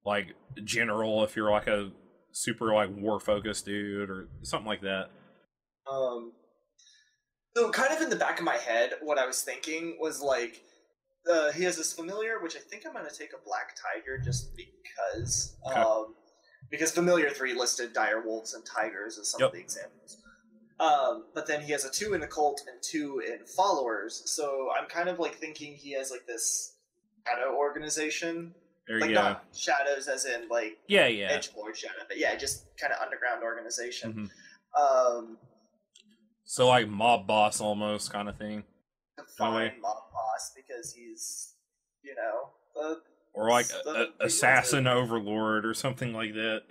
like general if you're like a super like war focused dude, or something like that. um so kind of in the back of my head what i was thinking was like uh, he has this familiar which i think i'm going to take a black tiger just because Okay. um because familiar 3 listed dire wolves and tigers as some Yep. of the examples um, but then he has a two in occult and two in followers so i'm kind of like thinking he has like this shadow organization There like you go. not shadows as in like Yeah, yeah. edge lord shadow, but yeah, just kind of underground organization. Mhm. Um, So like mob boss almost kind of thing, to No way. find mob because he's, you know, the. or like The- a, assassin overlord or something like that.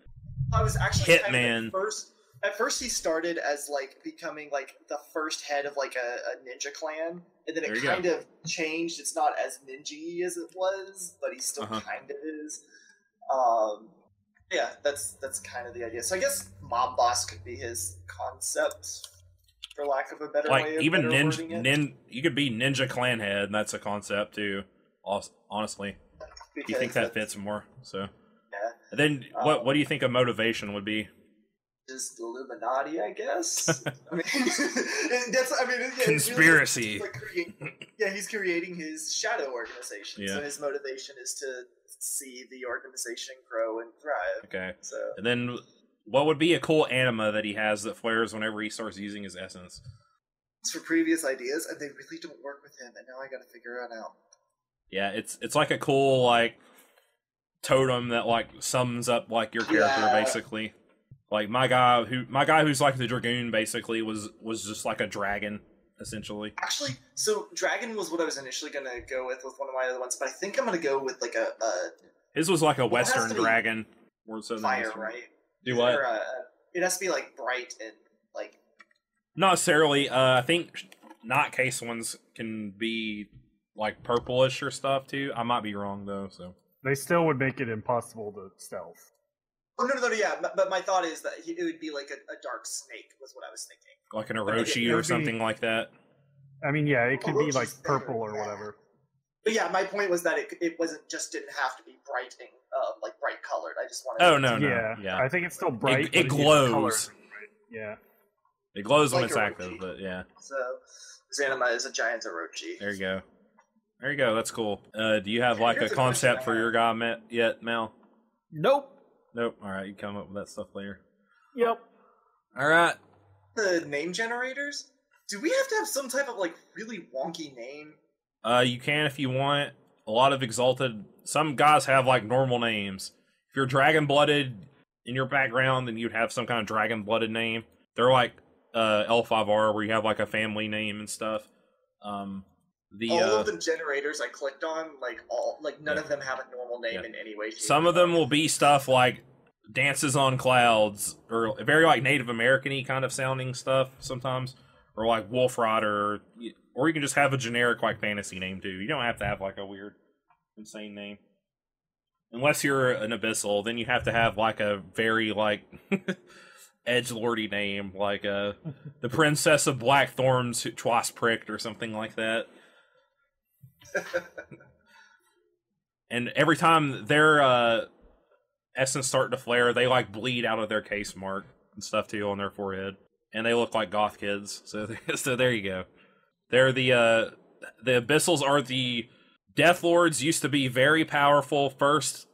I was actually kind of Hitman. first at first he started as like becoming like the first head of like a, a ninja clan, and then it you go. kind of changed. It's not as ninja as it was, but he still Uh-huh. kind of is. Um, yeah, that's that's kind of the idea. So I guess mob boss could be his concept, for lack of a better like way of even ninja nin you could be ninja clan head and that's a concept too honestly do you think that fits more so Yeah. and then what Um, what do you think a motivation would be Just Illuminati, I guess. <laughs> I mean, <laughs> that's. I mean, yeah, it really Conspiracy. like create- yeah, he's creating his shadow organization. Yeah. So his motivation is to see the organization grow and thrive. okay So and then what would be a cool anima that he has that flares whenever he starts using his essence it's for previous ideas, and they really don't work with him. And now I got to figure it out. yeah it's it's like a cool like totem that like sums up like your character Yeah. basically like my guy who my guy who's like the dragoon basically was was just like a dragon essentially Actually, so dragon was what I was initially gonna go with with one of my other ones, but I think I'm gonna go with like a, a his was like a Well, it has western dragon more so than fire, Eastern. right? Do what Or, uh, it has to be like bright and like Not necessarily. Uh, I think Night Caste ones can be like purplish or stuff too. I might be wrong though. So They still would make it impossible to stealth. Oh no, no, no, yeah. But, but my thought is that it would be like a, a dark snake. Was what I was thinking. like an it- Orochi or would be- something like that. I mean, yeah, it could be like purple than or that. whatever. But yeah, my point was that it it wasn't just didn't have to be bright and um, like bright colored. I just wanted. Oh it no, no, yeah, yeah. I think it's still bright. it but needs color glows. to. Yeah, It glows when it's Orochi. active, but yeah. So Zanima is a giant Orochi. There you go. There you go. That's cool. Uh, do you have like a Here's a concept I for your guy Met yet, Mel? Nope. Nope. All right, you come up with that stuff later. Yep. All right. The name generators. Do we have to have some type of like really wonky name? Uh, you can if you want. A lot of exalted. Some guys have like normal names. If you're dragon blooded in your background, then you'd have some kind of dragon blooded name. They're like uh L5R, where you have like a family name and stuff. Um, the all uh, of the generators I clicked on, like all, like none Yeah. of them have a normal name Yeah. in any way. some of them will be stuff like dances on clouds or very like Native American-y kind of sounding stuff sometimes, or like Wolf Rider, or, you can just have a generic like fantasy name too. You don't have to have like a weird, insane name. Unless you're an abyssal, then you have to have like a very like <laughs> edge lordy name, like uh the Princess of Black Thorns who twice pricked or something like that. <laughs> and every time their uh essence start to flare, they like bleed out of their caste mark and stuff too on their forehead, and they look like goth kids. So, <laughs> so there you go. They're the uh the abyssals are the Death Lords used to be very powerful first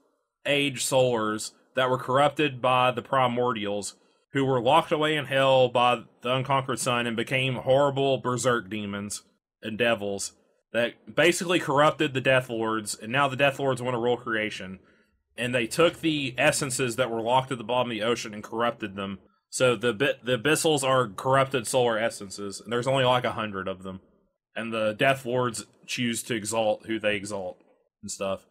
age solars that were corrupted by the primordials, who were locked away in hell by the unconquered sun and became horrible berserk demons and devils that basically corrupted the Death Lords, and now the Death Lords want to rule creation. And they took the essences that were locked at the bottom of the ocean and corrupted them. So the bit the abyssals are corrupted solar essences, and there's only like a hundred of them. And the Death Lords choose to exalt who they exalt and stuff.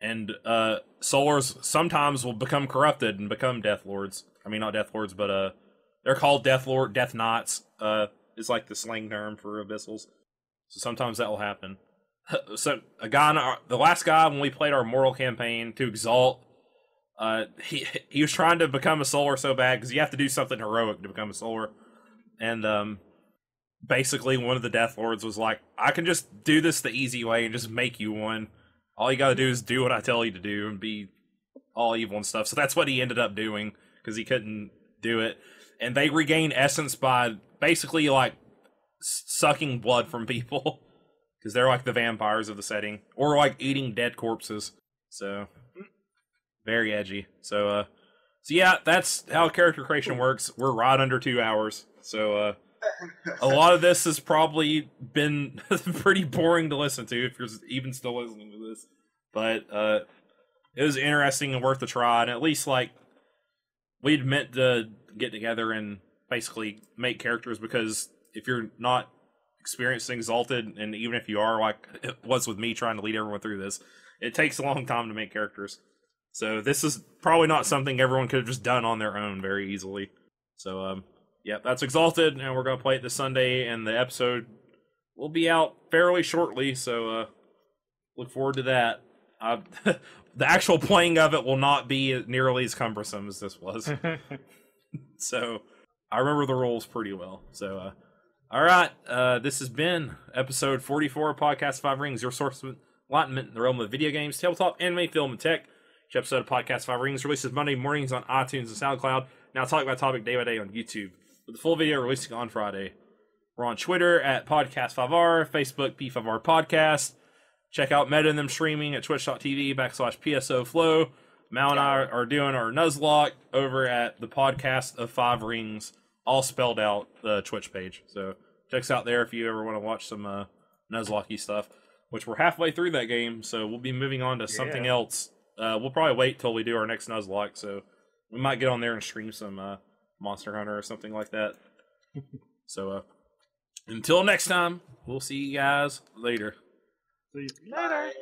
And uh solars sometimes will become corrupted and become Death Lords. I mean not Death Lords, but uh they're called Death Lord Death Knights, uh is like the slang term for abyssals. So sometimes that will happen. <laughs> so a guy, our, the last guy when we played our moral campaign to exalt, uh, he he was trying to become a solar so bad because you have to do something heroic to become a solar, and um, basically one of the Death Lords was like, "I can just do this the easy way and just make you one. All you got to do is do what I tell you to do and be all evil and stuff." So that's what he ended up doing because he couldn't do it, and they regain essence by basically like sucking blood from people <laughs> because they're like the vampires of the setting or like eating dead corpses so very edgy. So uh so yeah that's how character creation works. We're right under two hours. So uh a <laughs> lot of this has probably been <laughs> pretty boring to listen to if you're even still listening to this. But uh it was interesting and worth a try. And at least like we'd meant to get together and basically make characters because if you're not experienced and exalted and even if you are like <laughs> it was with me trying to lead everyone through this it takes a long time to make characters so this is probably not something everyone could have just done on their own very easily So um, yeah, that's Exalted, and we're gonna play it this Sunday, and the episode will be out fairly shortly. So uh, look forward to that. Uh, <laughs> the actual playing of it will not be nearly as cumbersome as this was. <laughs> so I remember the rules pretty well. So uh, all right, uh, this has been episode 44 Podcast Five Rings, your source of enlightenment in the realm of video games, tabletop, anime, film, and tech. Each episode of Podcast Five Rings releases Monday mornings on iTunes and SoundCloud. Now talk about topic day by day on YouTube, with the full video releasing on Friday. We're on Twitter at Podcast5R, Facebook P5R Podcast. Check out Meta and them streaming at twitch.tv backslash PSO Flow. Mal and I are doing our Nuzlocke over at the Podcast of Five Rings, all spelled out, the Twitch page. So check us out there if you ever want to watch some uh, Nuzlocke stuff, which we're halfway through that game. So we'll be moving on to something else. Uh, we'll probably wait till we do our next Nuzlocke. So we might get on there and stream some uh, Monster Hunter or something like that. so uh, until next time, we'll see you guys later. See you. Bye.